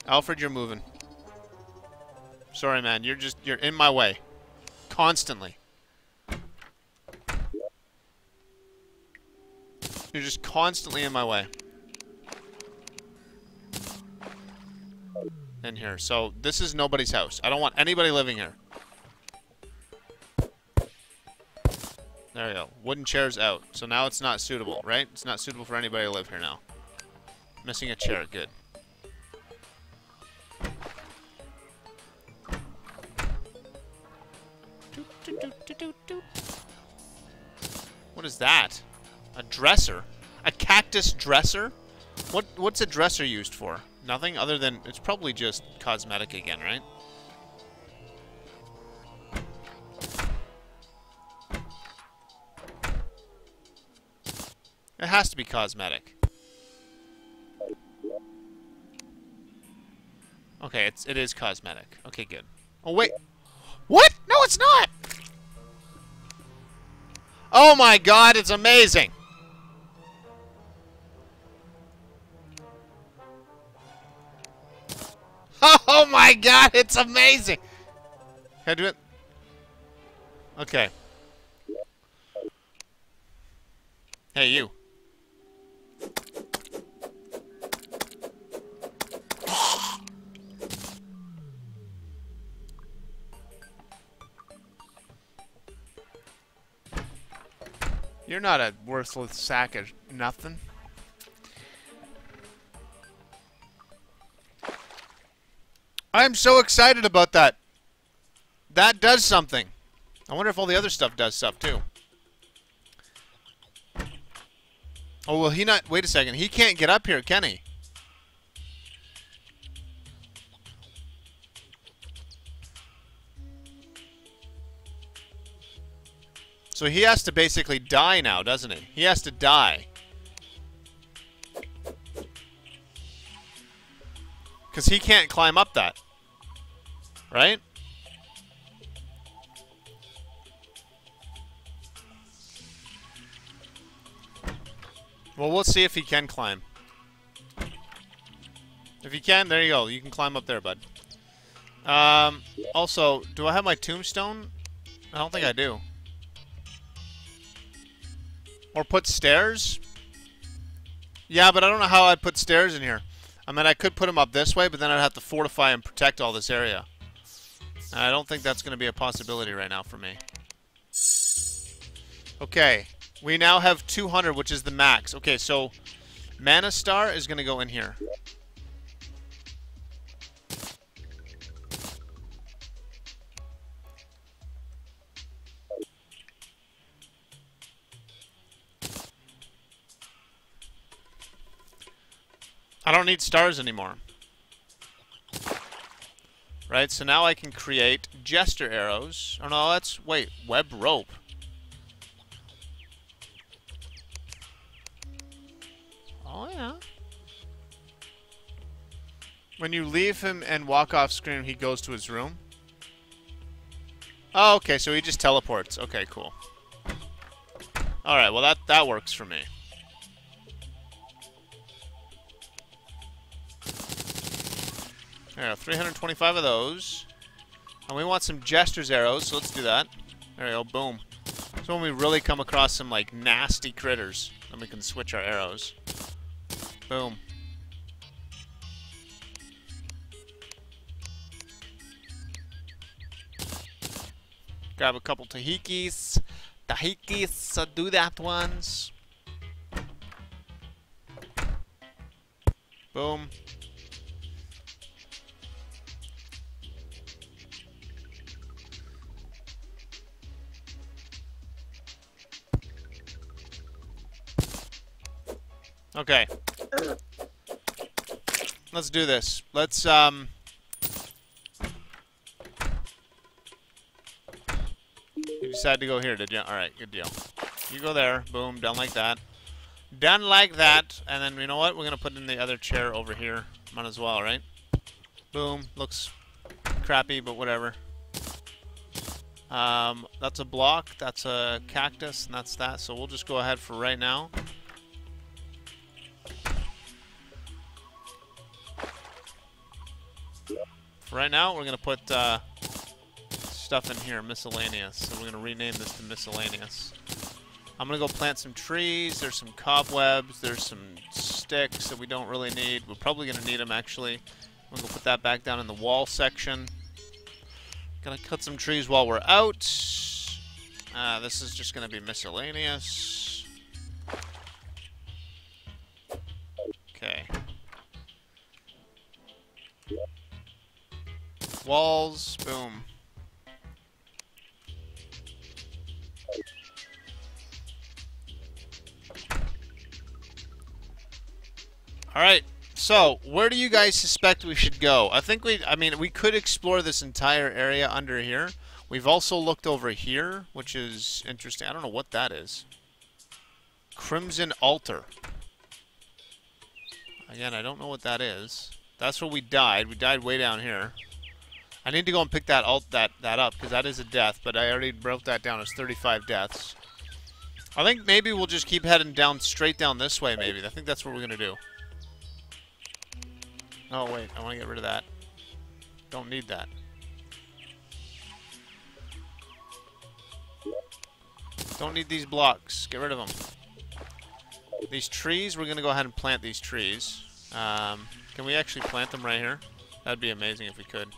Alfred, you're moving. Sorry, man. You're just, you're in my way. Constantly. You're just constantly in my way. In here. So, this is nobody's house. I don't want anybody living here. There we go. Wooden chairs out. So now it's not suitable, right? It's not suitable for anybody to live here now. Missing a chair. Good. What is that? A dresser? A cactus dresser? What What's a dresser used for? Nothing other than... It's probably just cosmetic again, right? It has to be cosmetic. Okay, it's it is cosmetic. Okay, good. Oh wait. What? No, it's not. Oh my god, it's amazing. Oh my god, it's amazing. Can I do it? Okay. Hey, you. You're not a worthless sack of nothing. I'm so excited about that. That does something. I wonder if all the other stuff does stuff too. Oh, will he not? Wait a second. He can't get up here, can he? So he has to basically die now, doesn't he? He has to die. Because he can't climb up that. Right? Well, we'll see if he can climb. If he can, there you go. You can climb up there, bud. Um, also, do I have my tombstone? I don't think I do. Or put stairs? Yeah, but I don't know how I'd put stairs in here. I mean, I could put them up this way, but then I'd have to fortify and protect all this area. I don't think that's going to be a possibility right now for me. Okay. We now have 200, which is the max. Okay, so Mana Star is going to go in here. I don't need stars anymore. Right, so now I can create Jester arrows. Oh no, that's, wait, web rope. Oh yeah. When you leave him and walk off screen, he goes to his room? Oh, okay, so he just teleports. Okay, cool. Alright, well that, that works for me. There, 325 of those. And we want some Jester's arrows, so let's do that. There we go, boom. So when we really come across some, like, nasty critters, then we can switch our arrows. Boom. Grab a couple tahikis. Tahikis, do that ones. Boom. Okay. Let's do this. Let's, um... You decided to go here, did you? Alright, good deal. You go there. Boom, done like that. Done like that. And then, you know what? We're going to put in the other chair over here. Might as well, right? Boom. Looks crappy, but whatever. Um, that's a block. That's a cactus, and that's that. So we'll just go ahead for right now. Right now, we're going to put uh, stuff in here, miscellaneous. So we're going to rename this to miscellaneous. I'm going to go plant some trees. There's some cobwebs. There's some sticks that we don't really need. We're probably going to need them, actually. I'm going to put that back down in the wall section. Going to cut some trees while we're out. Uh, this is just going to be miscellaneous. Okay. Walls, boom. Alright, so where do you guys suspect we should go? I think we, I mean, we could explore this entire area under here. We've also looked over here, which is interesting. I don't know what that is. Crimson Altar. Again, I don't know what that is. That's where we died. We died way down here. I need to go and pick that alt that that up because that is a death, but I already broke that down as 35 deaths. I think maybe we'll just keep heading down straight down this way. Maybe I think that's what we're gonna do. Oh wait, I want to get rid of that. Don't need that. Don't need these blocks. Get rid of them. These trees, we're gonna go ahead and plant these trees. Um, can we actually plant them right here? That'd be amazing if we could.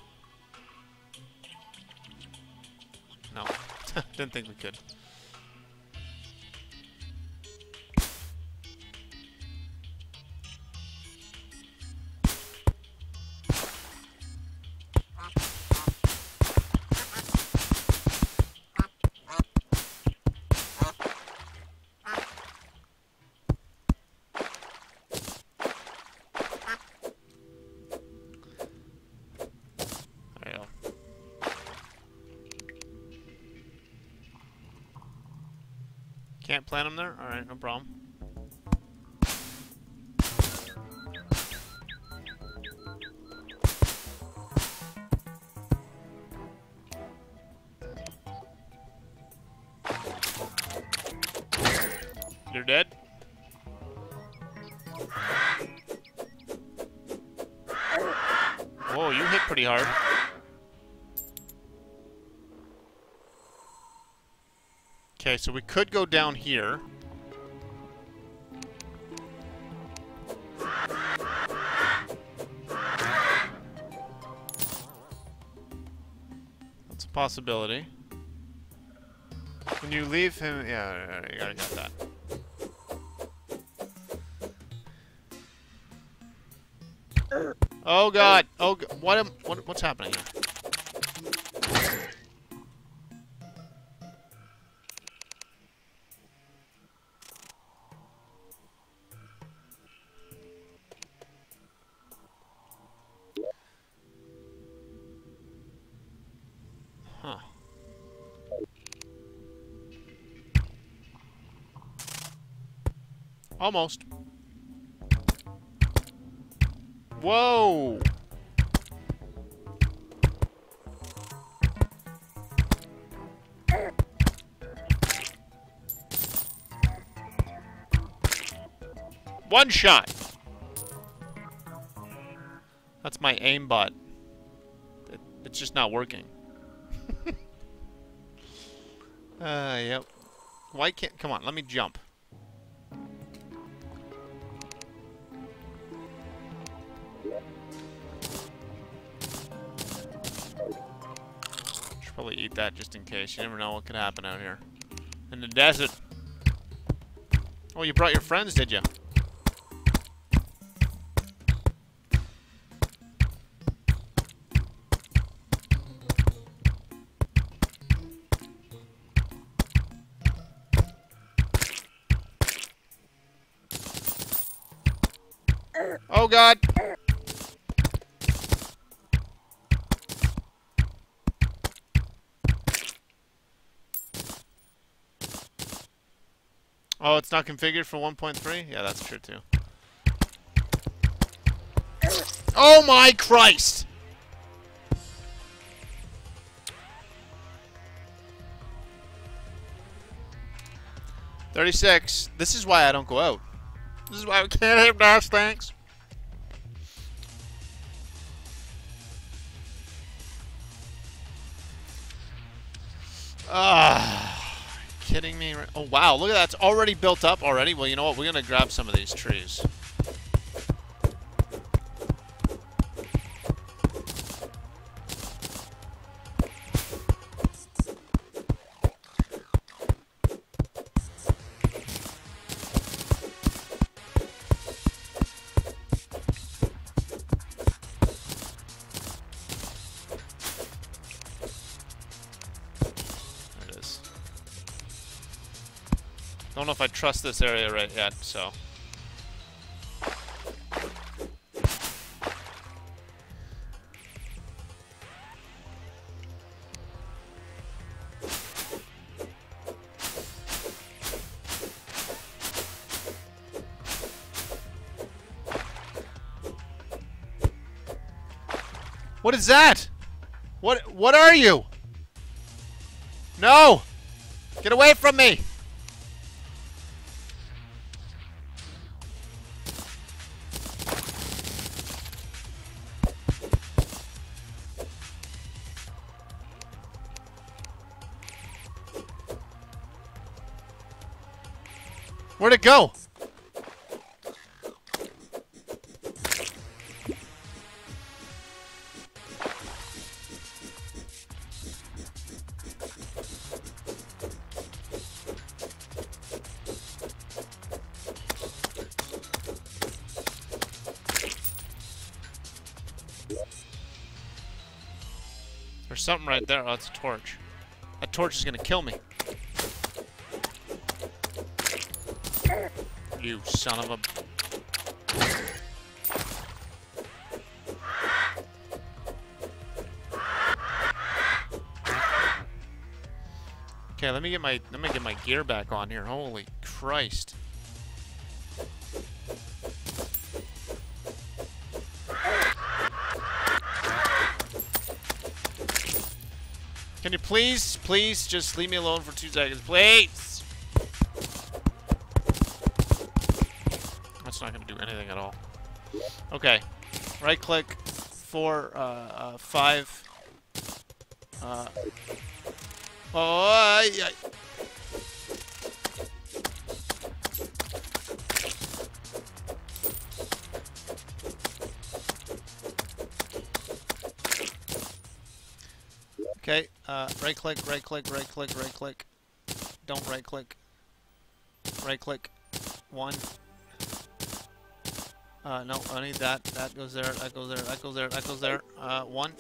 No. Didn't think we could. Plant them there? Alright, no problem. You're dead? Whoa, you hit pretty hard. Okay, so we could go down here. That's a possibility. When you leave him, yeah, you gotta get that. Oh god! Oh, what am, what, what's happening here? Almost. Whoa! One shot! That's my aimbot. It's just not working. uh, yep. Why can't... Come on, let me jump. That just in case. You never know what could happen out here. In the desert. Oh, you brought your friends, did you? It's not configured for 1.3? Yeah, that's true too. Oh my Christ! Thirty-six. This is why I don't go out. This is why we can't have dash tanks. Wow, look at that! It's already built up already. Well, you know what? We're gonna grab some of these trees. Trust this area right yet, so. What is that? What what are you? No! Get away from me! It go? There's something right there. Oh, it's a torch. That torch is gonna kill me. You son of a... Okay, let me get my let me get my gear back on here. Holy Christ. Can you please, please just leave me alone for two seconds, please? That's not going to do anything at all. Okay. Right click, four, uh, uh, five. Uh, oh, ay, ay. Okay, uh, right click, right click, right click, right click. Don't right click. Right click. One. Uh, no, I need that. That goes there, that goes there, that goes there, that goes there. Uh, one.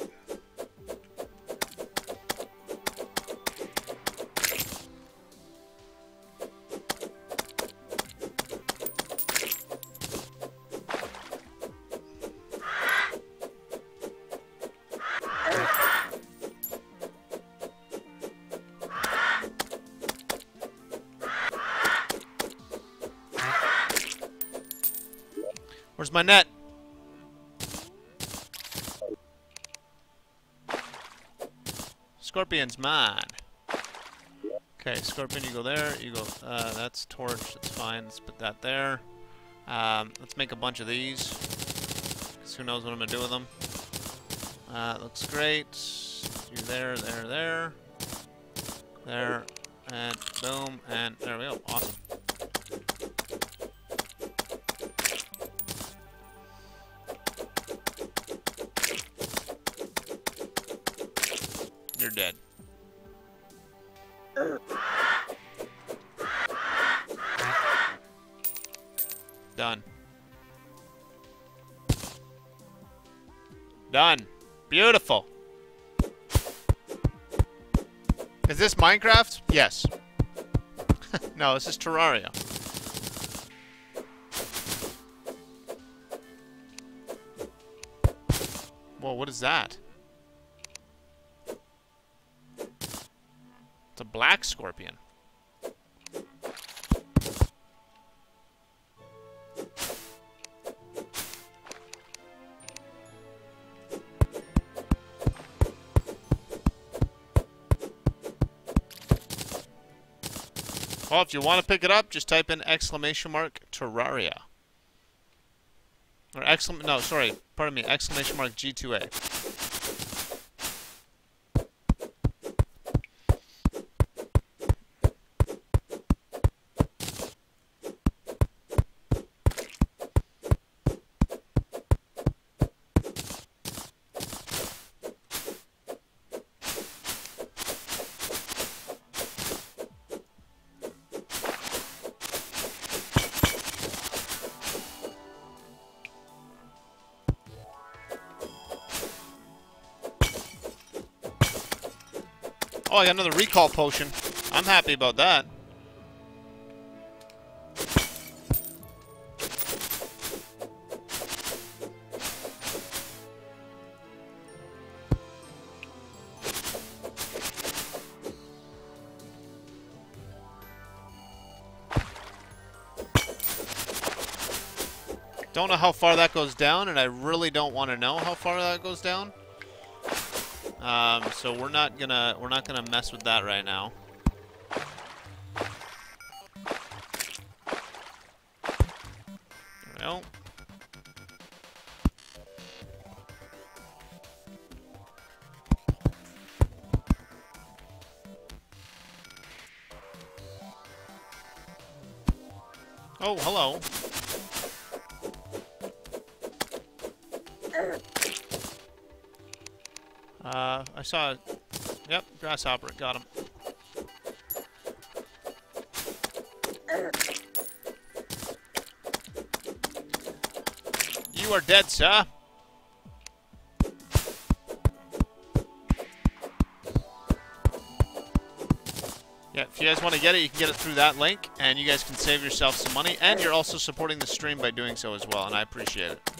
My net? Scorpion's mine. Okay, Scorpion, you go there. You go. Uh, that's torch. That's fine. Let's put that there. Um, let's make a bunch of these. Cause who knows what I'm gonna do with them. Uh, looks great. You there, there, there. There, and boom, and there we go. Awesome. Minecraft? Yes. no, this is Terraria. Whoa, what is that? It's a black scorpion. Well, if you want to pick it up, just type in exclamation mark Terraria. Or exclam no, sorry, pardon me, exclamation mark G2A. Oh, I got another recall potion. I'm happy about that. Don't know how far that goes down, and I really don't want to know how far that goes down. Um, so we're not gonna we're not gonna mess with that right now. There we go. Oh, hello. Saw. Yep, grasshopper. Got him. You are dead, sir. Yeah, if you guys want to get it, you can get it through that link, and you guys can save yourself some money, and you're also supporting the stream by doing so as well, and I appreciate it.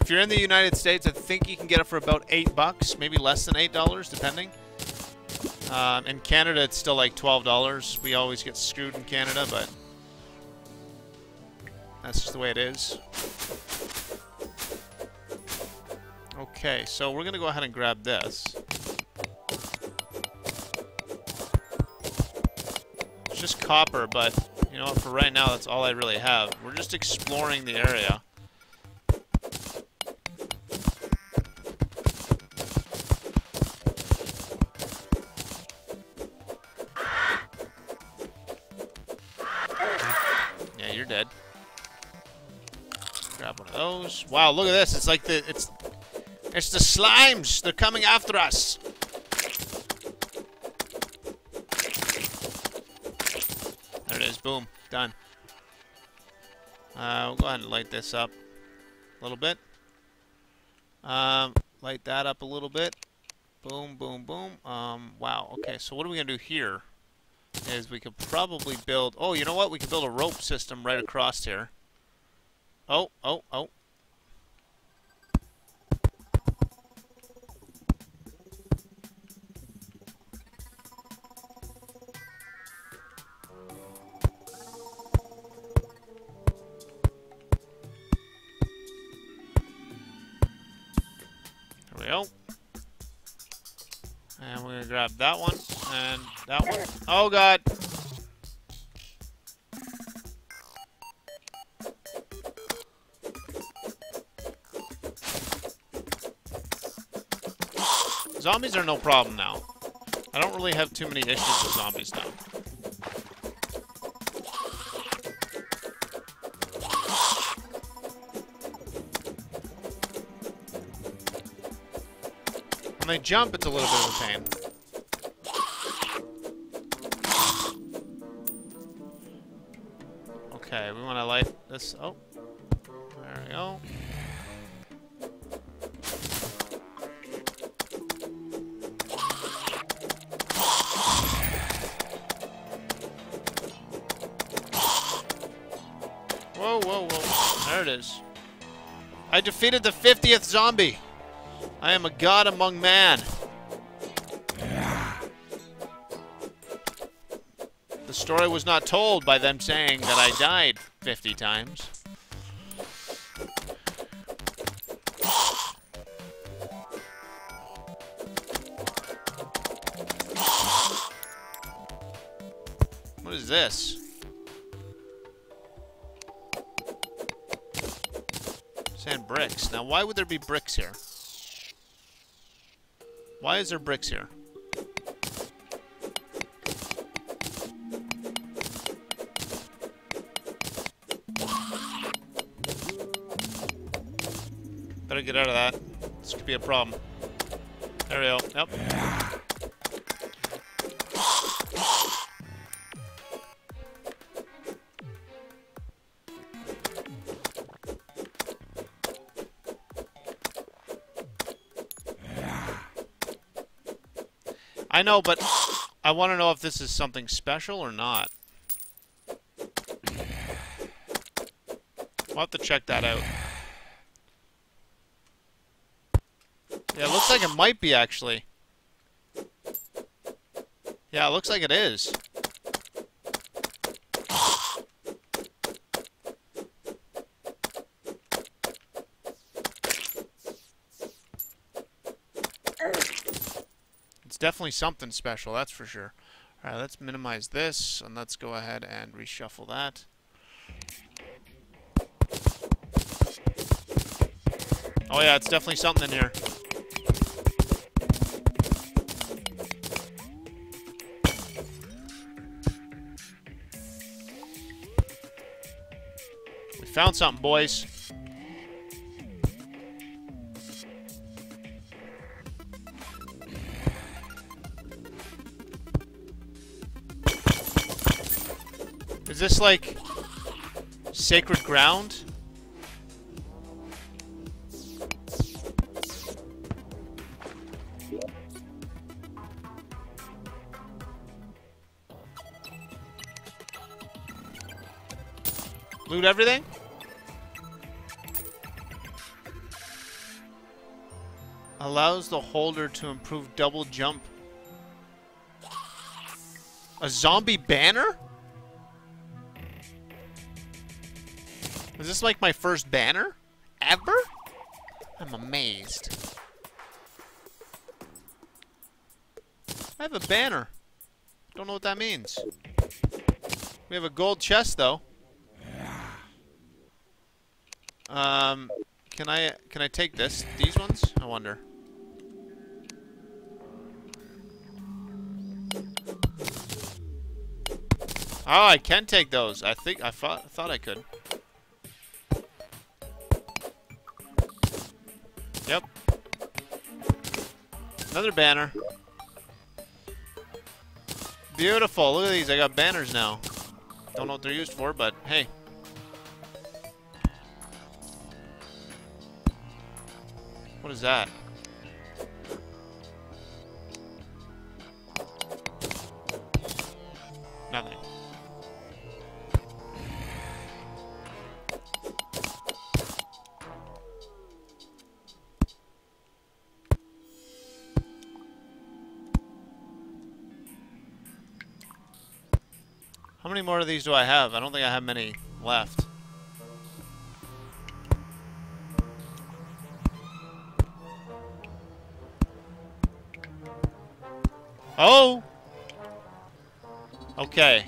If you're in the United States, I think you can get it for about eight bucks, maybe less than eight dollars, depending. Um, in Canada, it's still like twelve dollars. We always get screwed in Canada, but that's just the way it is. Okay, so we're gonna go ahead and grab this. It's just copper, but you know, for right now, that's all I really have. We're just exploring the area. Wow, look at this. It's like the it's it's the slimes. They're coming after us. There it is. Boom. Done. Uh, we'll go ahead and light this up a little bit. Um, light that up a little bit. Boom, boom, boom. Um, wow. Okay, so what are we going to do here? Is we could probably build... Oh, you know what? We could build a rope system right across here. Oh, oh, oh. grab that one and that one. Oh god! Zombies are no problem now. I don't really have too many issues with zombies now. When they jump, it's a little bit of a pain. This. Oh, there we go. Whoa, whoa, whoa. There it is. I defeated the 50th zombie. I am a god among man. The story was not told by them saying that I died 50 times. What is this? Sand bricks. Now, why would there be bricks here? Why is there bricks here? Get out of that. This could be a problem. There we go. Yep. I know, but I want to know if this is something special or not. We'll have to check that out. Yeah, it looks like it might be, actually. Yeah, it looks like it is. It's definitely something special, that's for sure. Alright, let's minimize this, and let's go ahead and reshuffle that. Oh yeah, it's definitely something in here. Found something, boys. Is this like sacred ground? Loot everything? Allows the holder to improve double jump. A zombie banner? Is this like my first banner? Ever? I'm amazed. I have a banner. Don't know what that means. We have a gold chest though. Um, can I can I take this? These ones? I wonder. Oh, I can take those. I think I thought thought I could. Yep. Another banner. Beautiful. Look at these. I got banners now. Don't know what they're used for, but hey. What is that? More of these do I have? I don't think I have many left. Oh! Okay.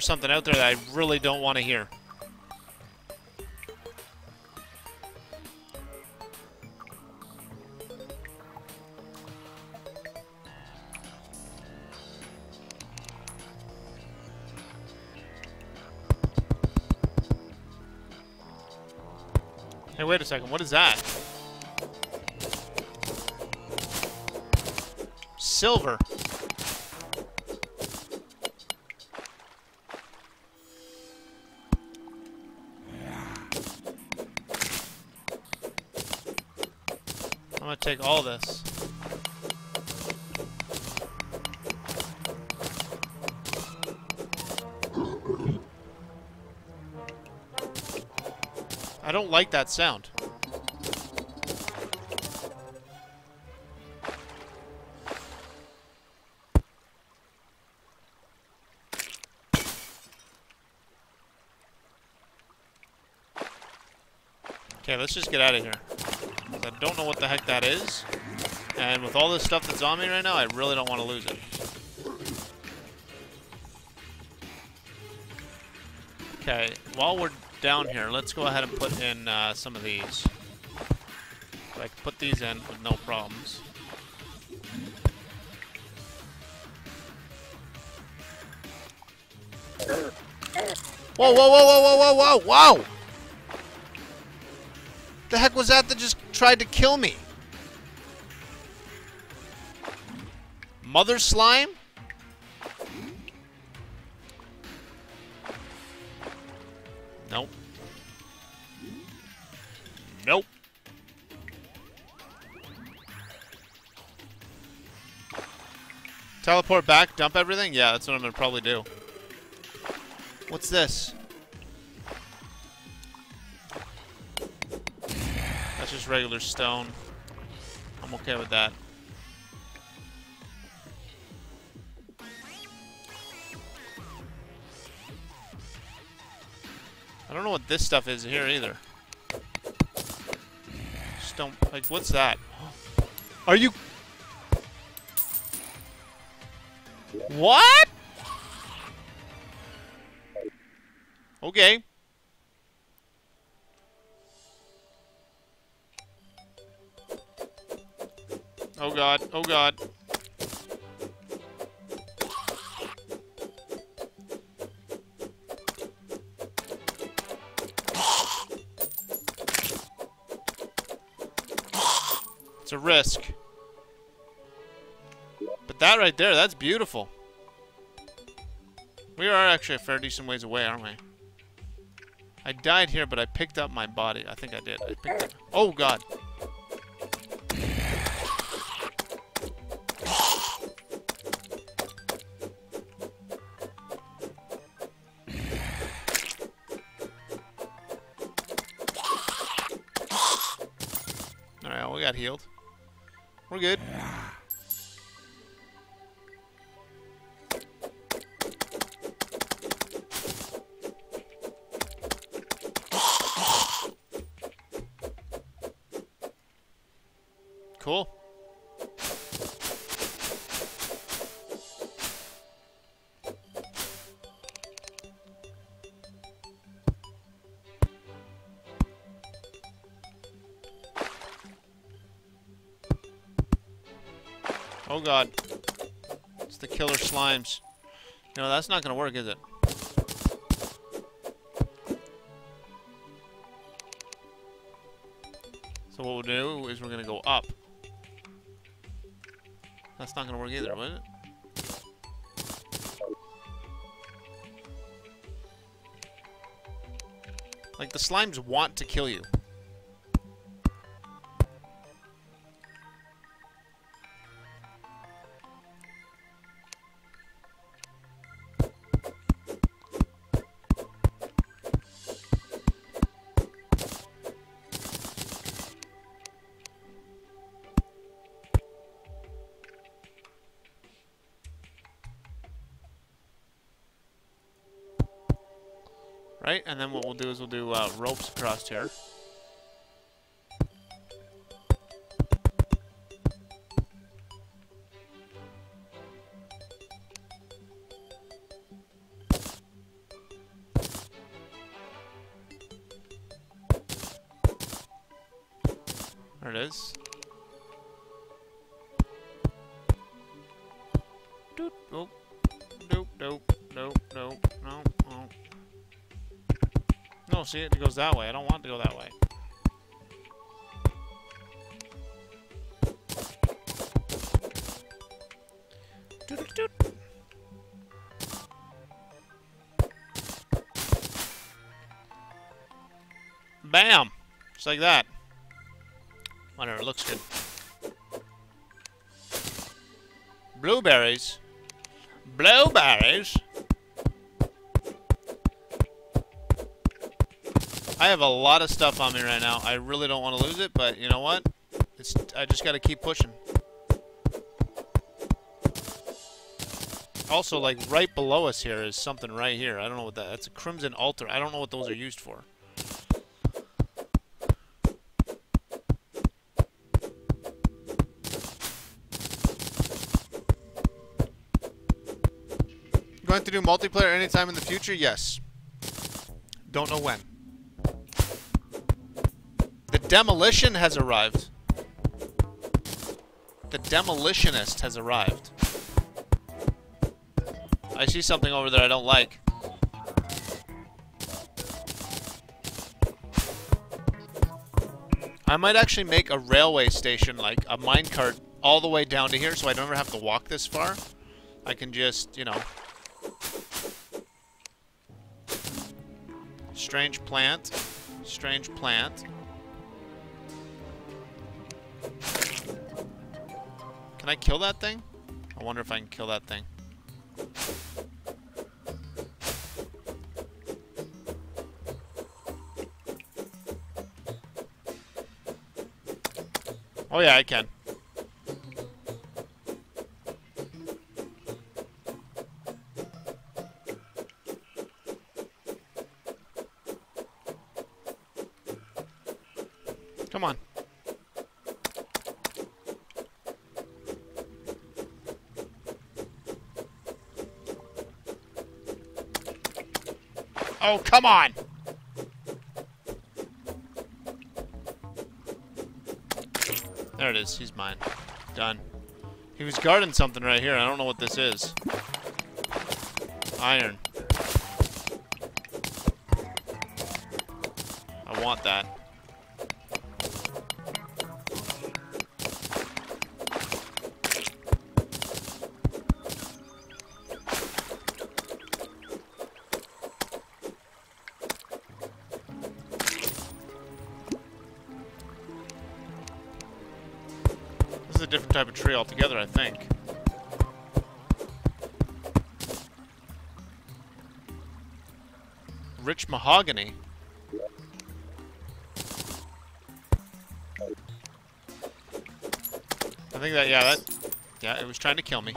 Hear something out there that I really don't want to hear. Hey, wait a second. What is that? Silver. Take all this. I don't like that sound. Okay, let's just get out of here. I don't know what the heck that is. And with all this stuff that's on me right now, I really don't want to lose it. Okay, while we're down here, let's go ahead and put in uh, some of these. So I can put these in with no problems. Whoa, whoa, whoa, whoa, whoa, whoa, whoa, whoa! The heck was that that just tried to kill me? Mother slime? Nope. Nope. Teleport back, dump everything? Yeah, that's what I'm gonna probably do. What's this? That's just regular stone. I'm okay with that. I don't know what this stuff is here either. Just don't, like, what's that? Are you... What? Okay. Oh god, oh god. It's a risk. But that right there, that's beautiful. We are actually a fair decent ways away, aren't we? I died here, but I picked up my body. I think I did. I picked up... Oh, God. Got healed. We're good. Oh god. It's the killer slimes. No, that's not gonna work, is it? So what we'll do is we're gonna go up. That's not gonna work either, will it? Like, the slimes want to kill you. Ropes across here. See, it goes that way. I don't want it to go that way. Bam! Just like that. Whatever, it looks good. Blueberries. Blueberries? I have a lot of stuff on me right now. I really don't want to lose it, but you know what? It's I just got to keep pushing. Also, like right below us here is something right here. I don't know what that. That's a crimson altar. I don't know what those are used for. Going to do multiplayer anytime in the future? Yes. Don't know when. Demolition has arrived. The demolitionist has arrived. I see something over there I don't like. I might actually make a railway station, like a minecart, all the way down to here so I don't ever have to walk this far. I can just, you know... Strange plant. Strange plant. Can I kill that thing? I wonder if I can kill that thing. Oh yeah, I can. Oh, come on! There it is. He's mine. Done. He was guarding something right here. I don't know what this is. Iron. I want that. Type of tree altogether, I think. Rich mahogany. I think that, yeah, that, yeah, it was trying to kill me.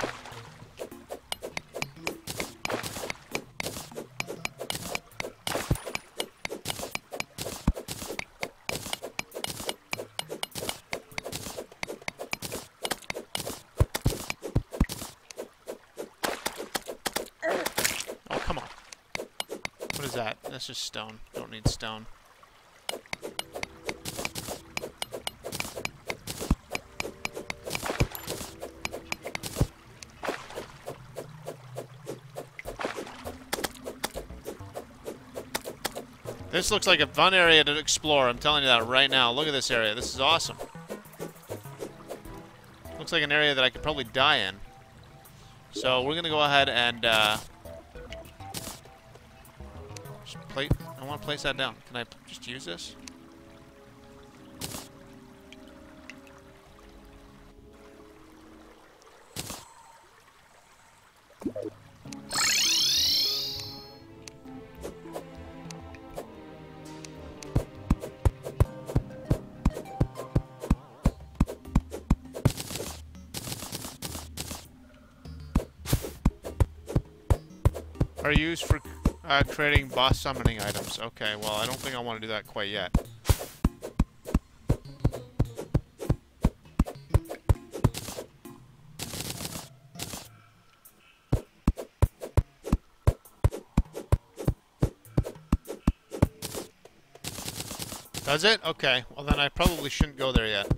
Oh, come on. What That's just stone. Don't need stone. This looks like a fun area to explore. I'm telling you that right now. Look at this area. This is awesome. Looks like an area that I could probably die in. So we're gonna go ahead and uh, place that down. Can I just use this? Are used for uh, creating boss summoning items. Okay, well, I don't think I want to do that quite yet. Does it? Okay. Well, then I probably shouldn't go there yet.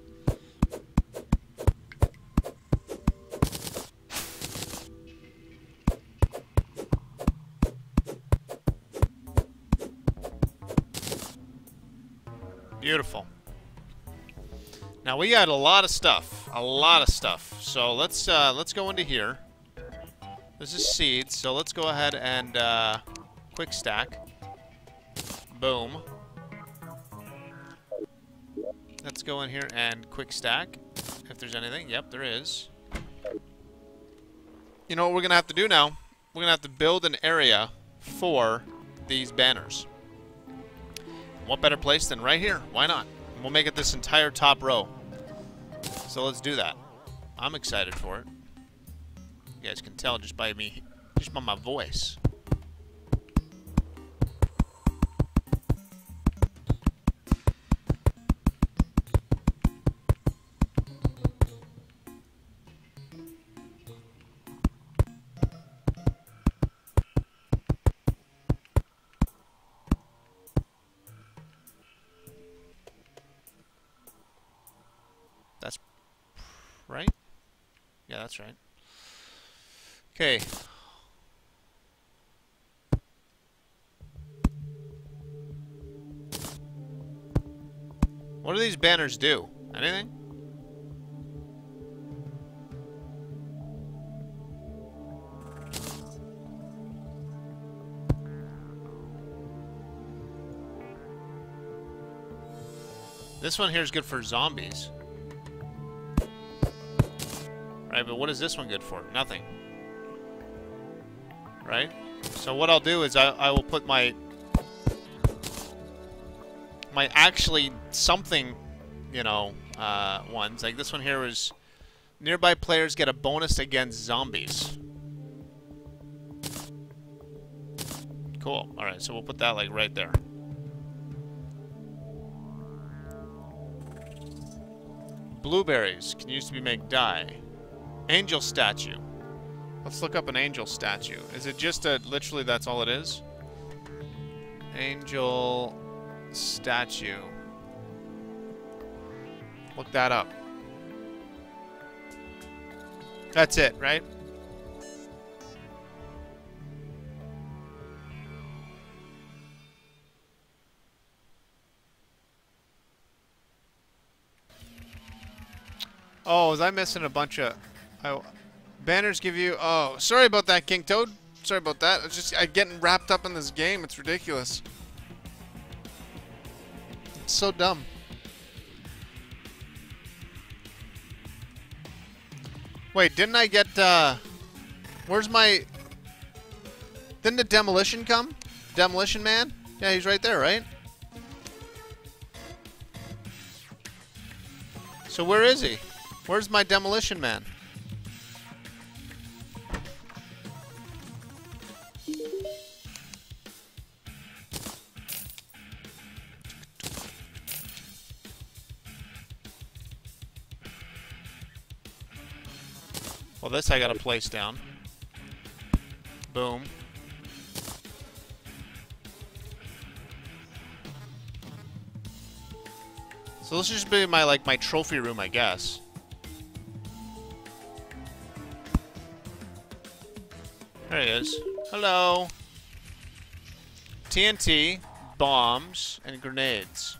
Now we got a lot of stuff, a lot of stuff. So let's uh, let's go into here. This is seeds, so let's go ahead and uh, quick stack. Boom. Let's go in here and quick stack. If there's anything. Yep, there is. You know what we're to have to do now? We're to have to build an area for these banners. What better place than right here? Why not? We'll make it this entire top row. So let's do that. I'm excited for it. You guys can tell just by me, just by my voice. That's right. Okay. What do these banners do? Anything? This one here is good for zombies. Right, but what is this one good for? Nothing. Right? So what I'll do is I, I will put my... My actually something, you know, uh, ones. Like this one here is... Nearby players get a bonus against zombies. Cool. Alright, so we'll put that, like, right there. Blueberries can used to be make dye. Angel statue. Let's look up an angel statue. Is it just a, literally that's all it is? Angel statue. Look that up. That's it, right? Oh, was I missing a bunch of... I, banners give you... Oh, sorry about that, King Toad. Sorry about that. It's just I'm getting wrapped up in this game. It's ridiculous. It's so dumb. Wait, didn't I get... Uh, where's my... Didn't the demolition come? Demolition man? Yeah, he's right there, right? So where is he? Where's my demolition man? This I got a place down. Boom. So this should be my like my trophy room, I guess. There he is. Hello. TNT, bombs, and grenades.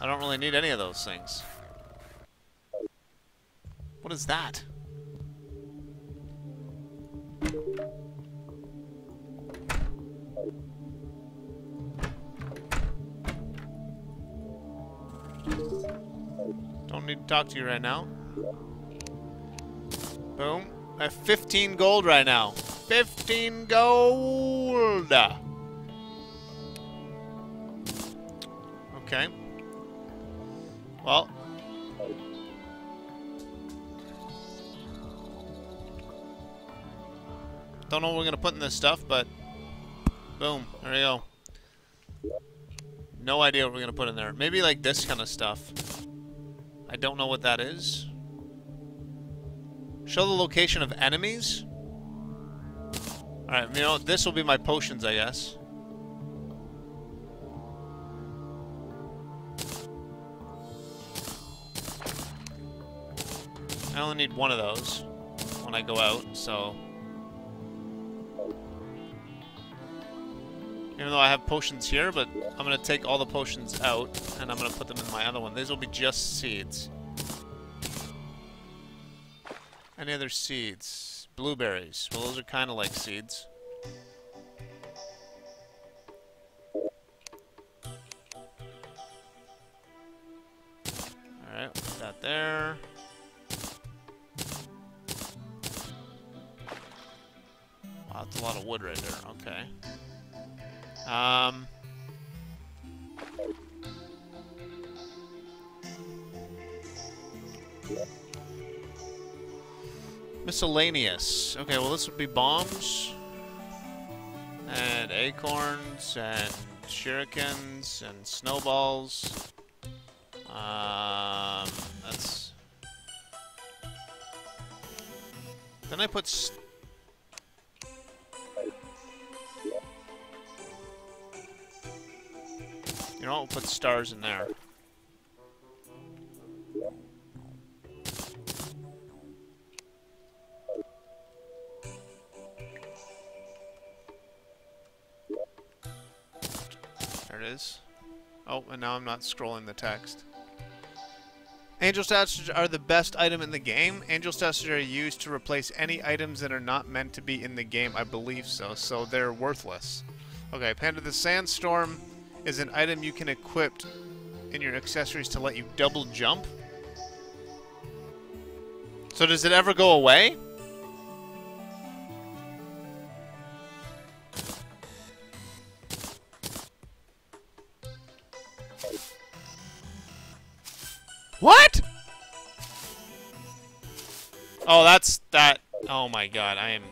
I don't really need any of those things. What is that? Talk to you right now. Boom. I have 15 gold right now. 15 gold! Okay. Well. Don't know what we're going to put in this stuff, but... Boom. There we go. No idea what we're going to put in there. Maybe like this kind of stuff. I don't know what that is. Show the location of enemies. Alright, you know, this will be my potions, I guess. I only need one of those when I go out, so... Even though I have potions here, but I'm going to take all the potions out, and I'm going to put them in my other one. These will be just seeds. Any other seeds? Blueberries. Well, those are kind of like seeds. Alright, put that there. Wow, that's a lot of wood right there. Okay. Um... Miscellaneous. Okay, well this would be bombs. And acorns and shurikens and snowballs. Um, that's... Then I put... You know, I'll put stars in there. There it is. Oh, and now I'm not scrolling the text. Angel statues are the best item in the game. Angel statues are used to replace any items that are not meant to be in the game. I believe so, so they're worthless. Okay, Panda the Sandstorm is an item you can equip in your accessories to let you double jump. So does it ever go away? What? Oh, that's that. Oh my god, I am.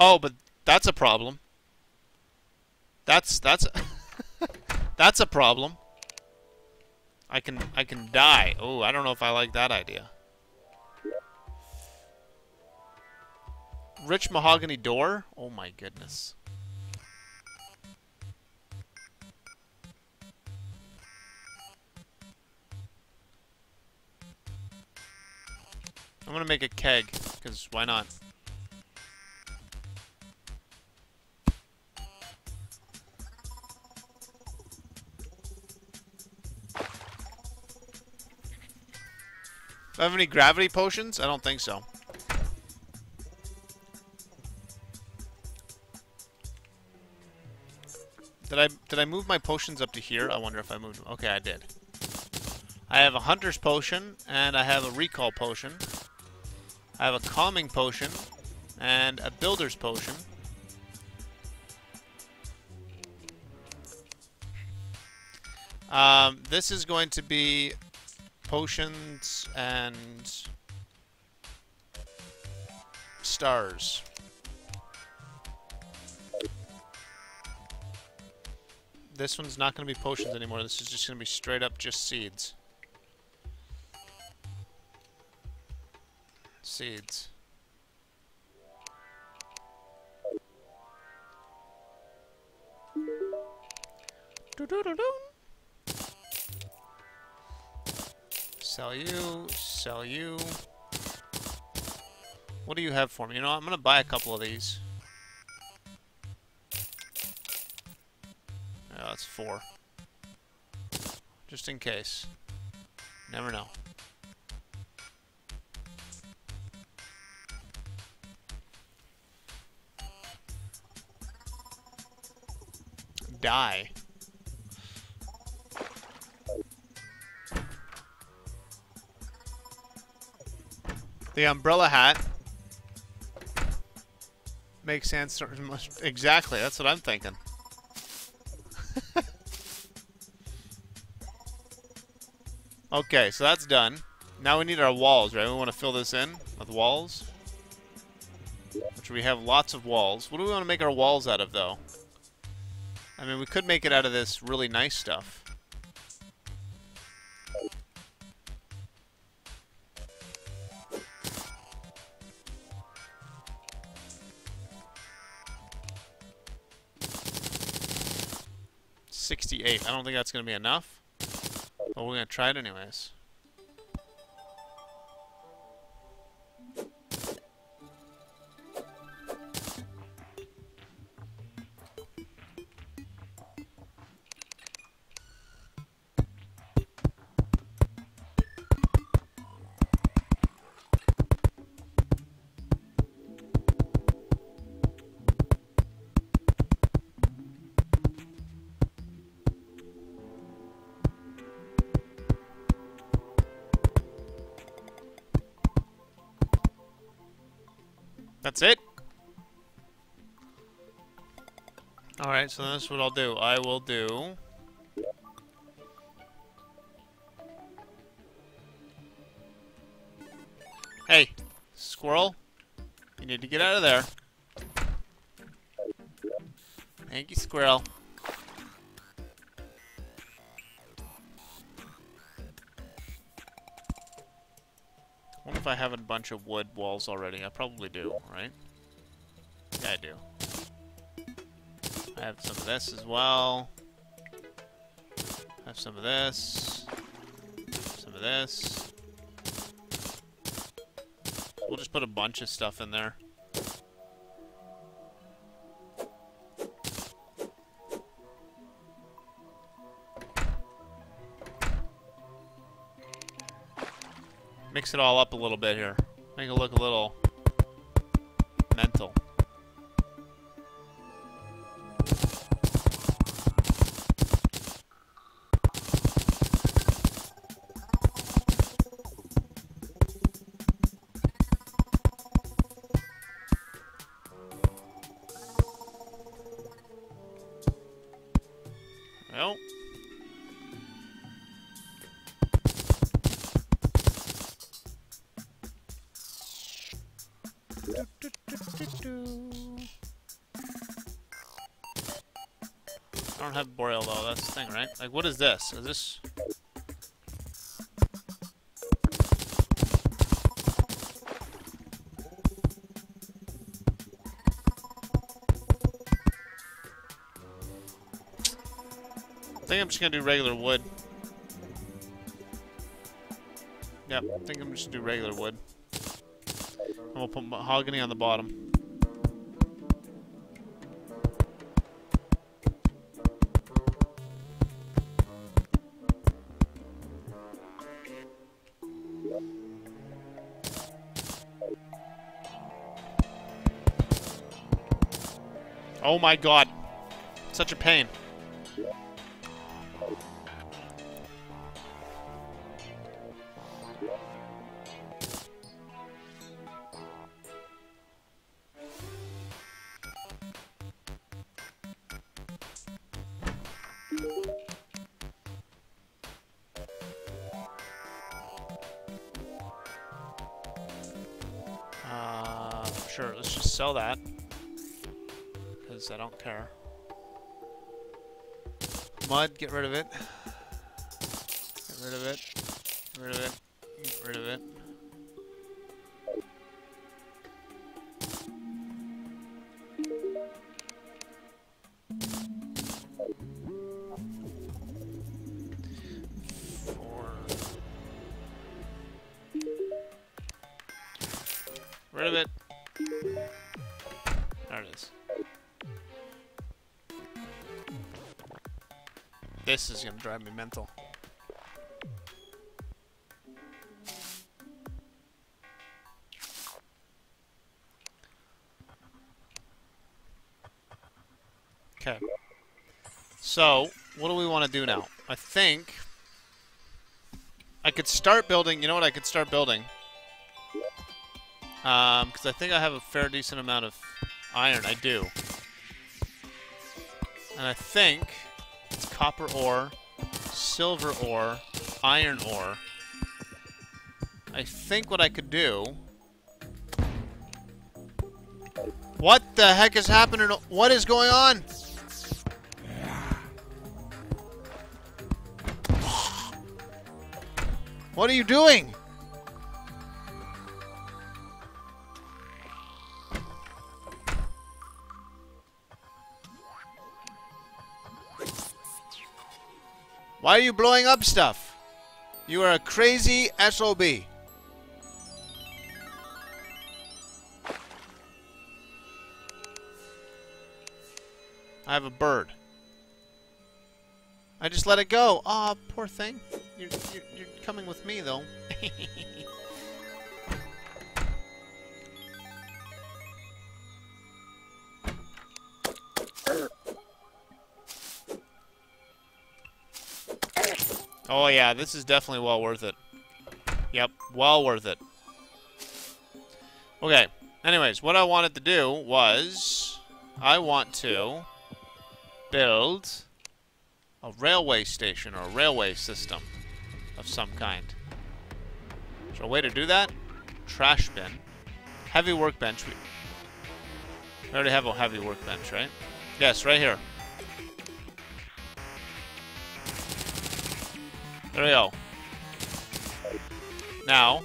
Oh, but that's a problem. That's that's that's a problem. I can I can die. Oh, I don't know if I like that idea. Rich mahogany door? Oh my goodness. I'm gonna make a keg, because why not? Do I have any gravity potions? I don't think so. Did I did I move my potions up to here? I wonder if I moved them. Okay, I did. I have a hunter's potion and I have a recall potion. I have a calming potion and a builder's potion. Um, this is going to be potions and stars. This one's not going to be potions anymore. This is just going to be straight up just seeds. Seeds. Sell you, sell you. What do you have for me? You know, I'm going to buy a couple of these. Oh, that's four. Just in case. Never know. Die. The umbrella hat makes sandstorms exactly. That's what I'm thinking. okay, so that's done. Now we need our walls, right? We want to fill this in with walls. Which we have lots of walls. What do we want to make our walls out of, though? I mean, we could make it out of this really nice stuff. Sixty-eight. I don't think that's going to be enough, but we're going to try it anyways. That's it? Alright, so that's what I'll do. I will do... Hey, squirrel. You need to get out of there. Thank you, squirrel. Have a bunch of wood walls already? I probably do, right? Yeah, I do. I have some of this as well. I have some of this. Some of this. We'll just put a bunch of stuff in there. Mix it all up a little bit here. Make it look a little mental. Thing, right? Like, what is this? Is this... I think I'm just gonna do regular wood. Yep, I think I'm just gonna do regular wood. And we'll put mahogany on the bottom. Oh my god. Such a pain. Get rid of it. Gonna drive me mental. Okay. So, what do we want to do now? I think I could start building. You know what I could start building? Um, because I think I have a fair decent amount of iron. I do. And I think it's copper ore, silver ore, iron ore. I think what I could do... What the heck is happening? What is going on? What are you doing? Why are you blowing up stuff? You are a crazy SOB. I have a bird. I just let it go. Aw, oh, poor thing. You're, you're, you're coming with me, though. oh yeah, this is definitely well worth it. Yep, well worth it. Okay, anyways, what I wanted to do was... I want to build a railway station or a railway system of some kind. There a way to do that? Trash bin. Heavy workbench. We already have a heavy workbench, right? Yes, right here. There we go. Now,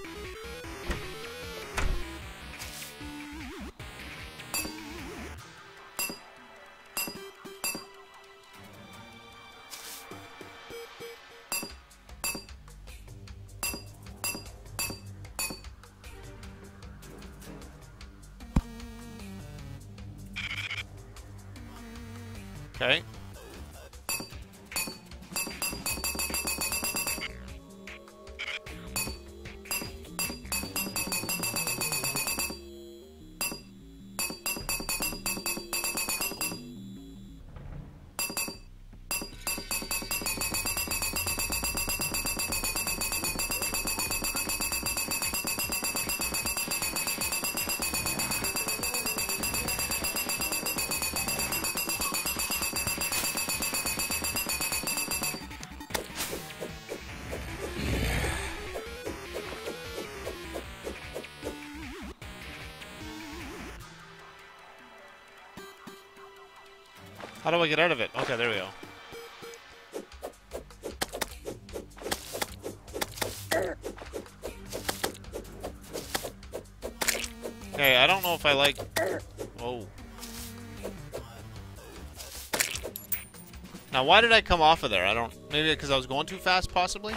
do I get out of it? Okay, there we go. Okay, I don't know if I like... Oh. Now, why did I come off of there? I don't... Maybe because I was going too fast, possibly?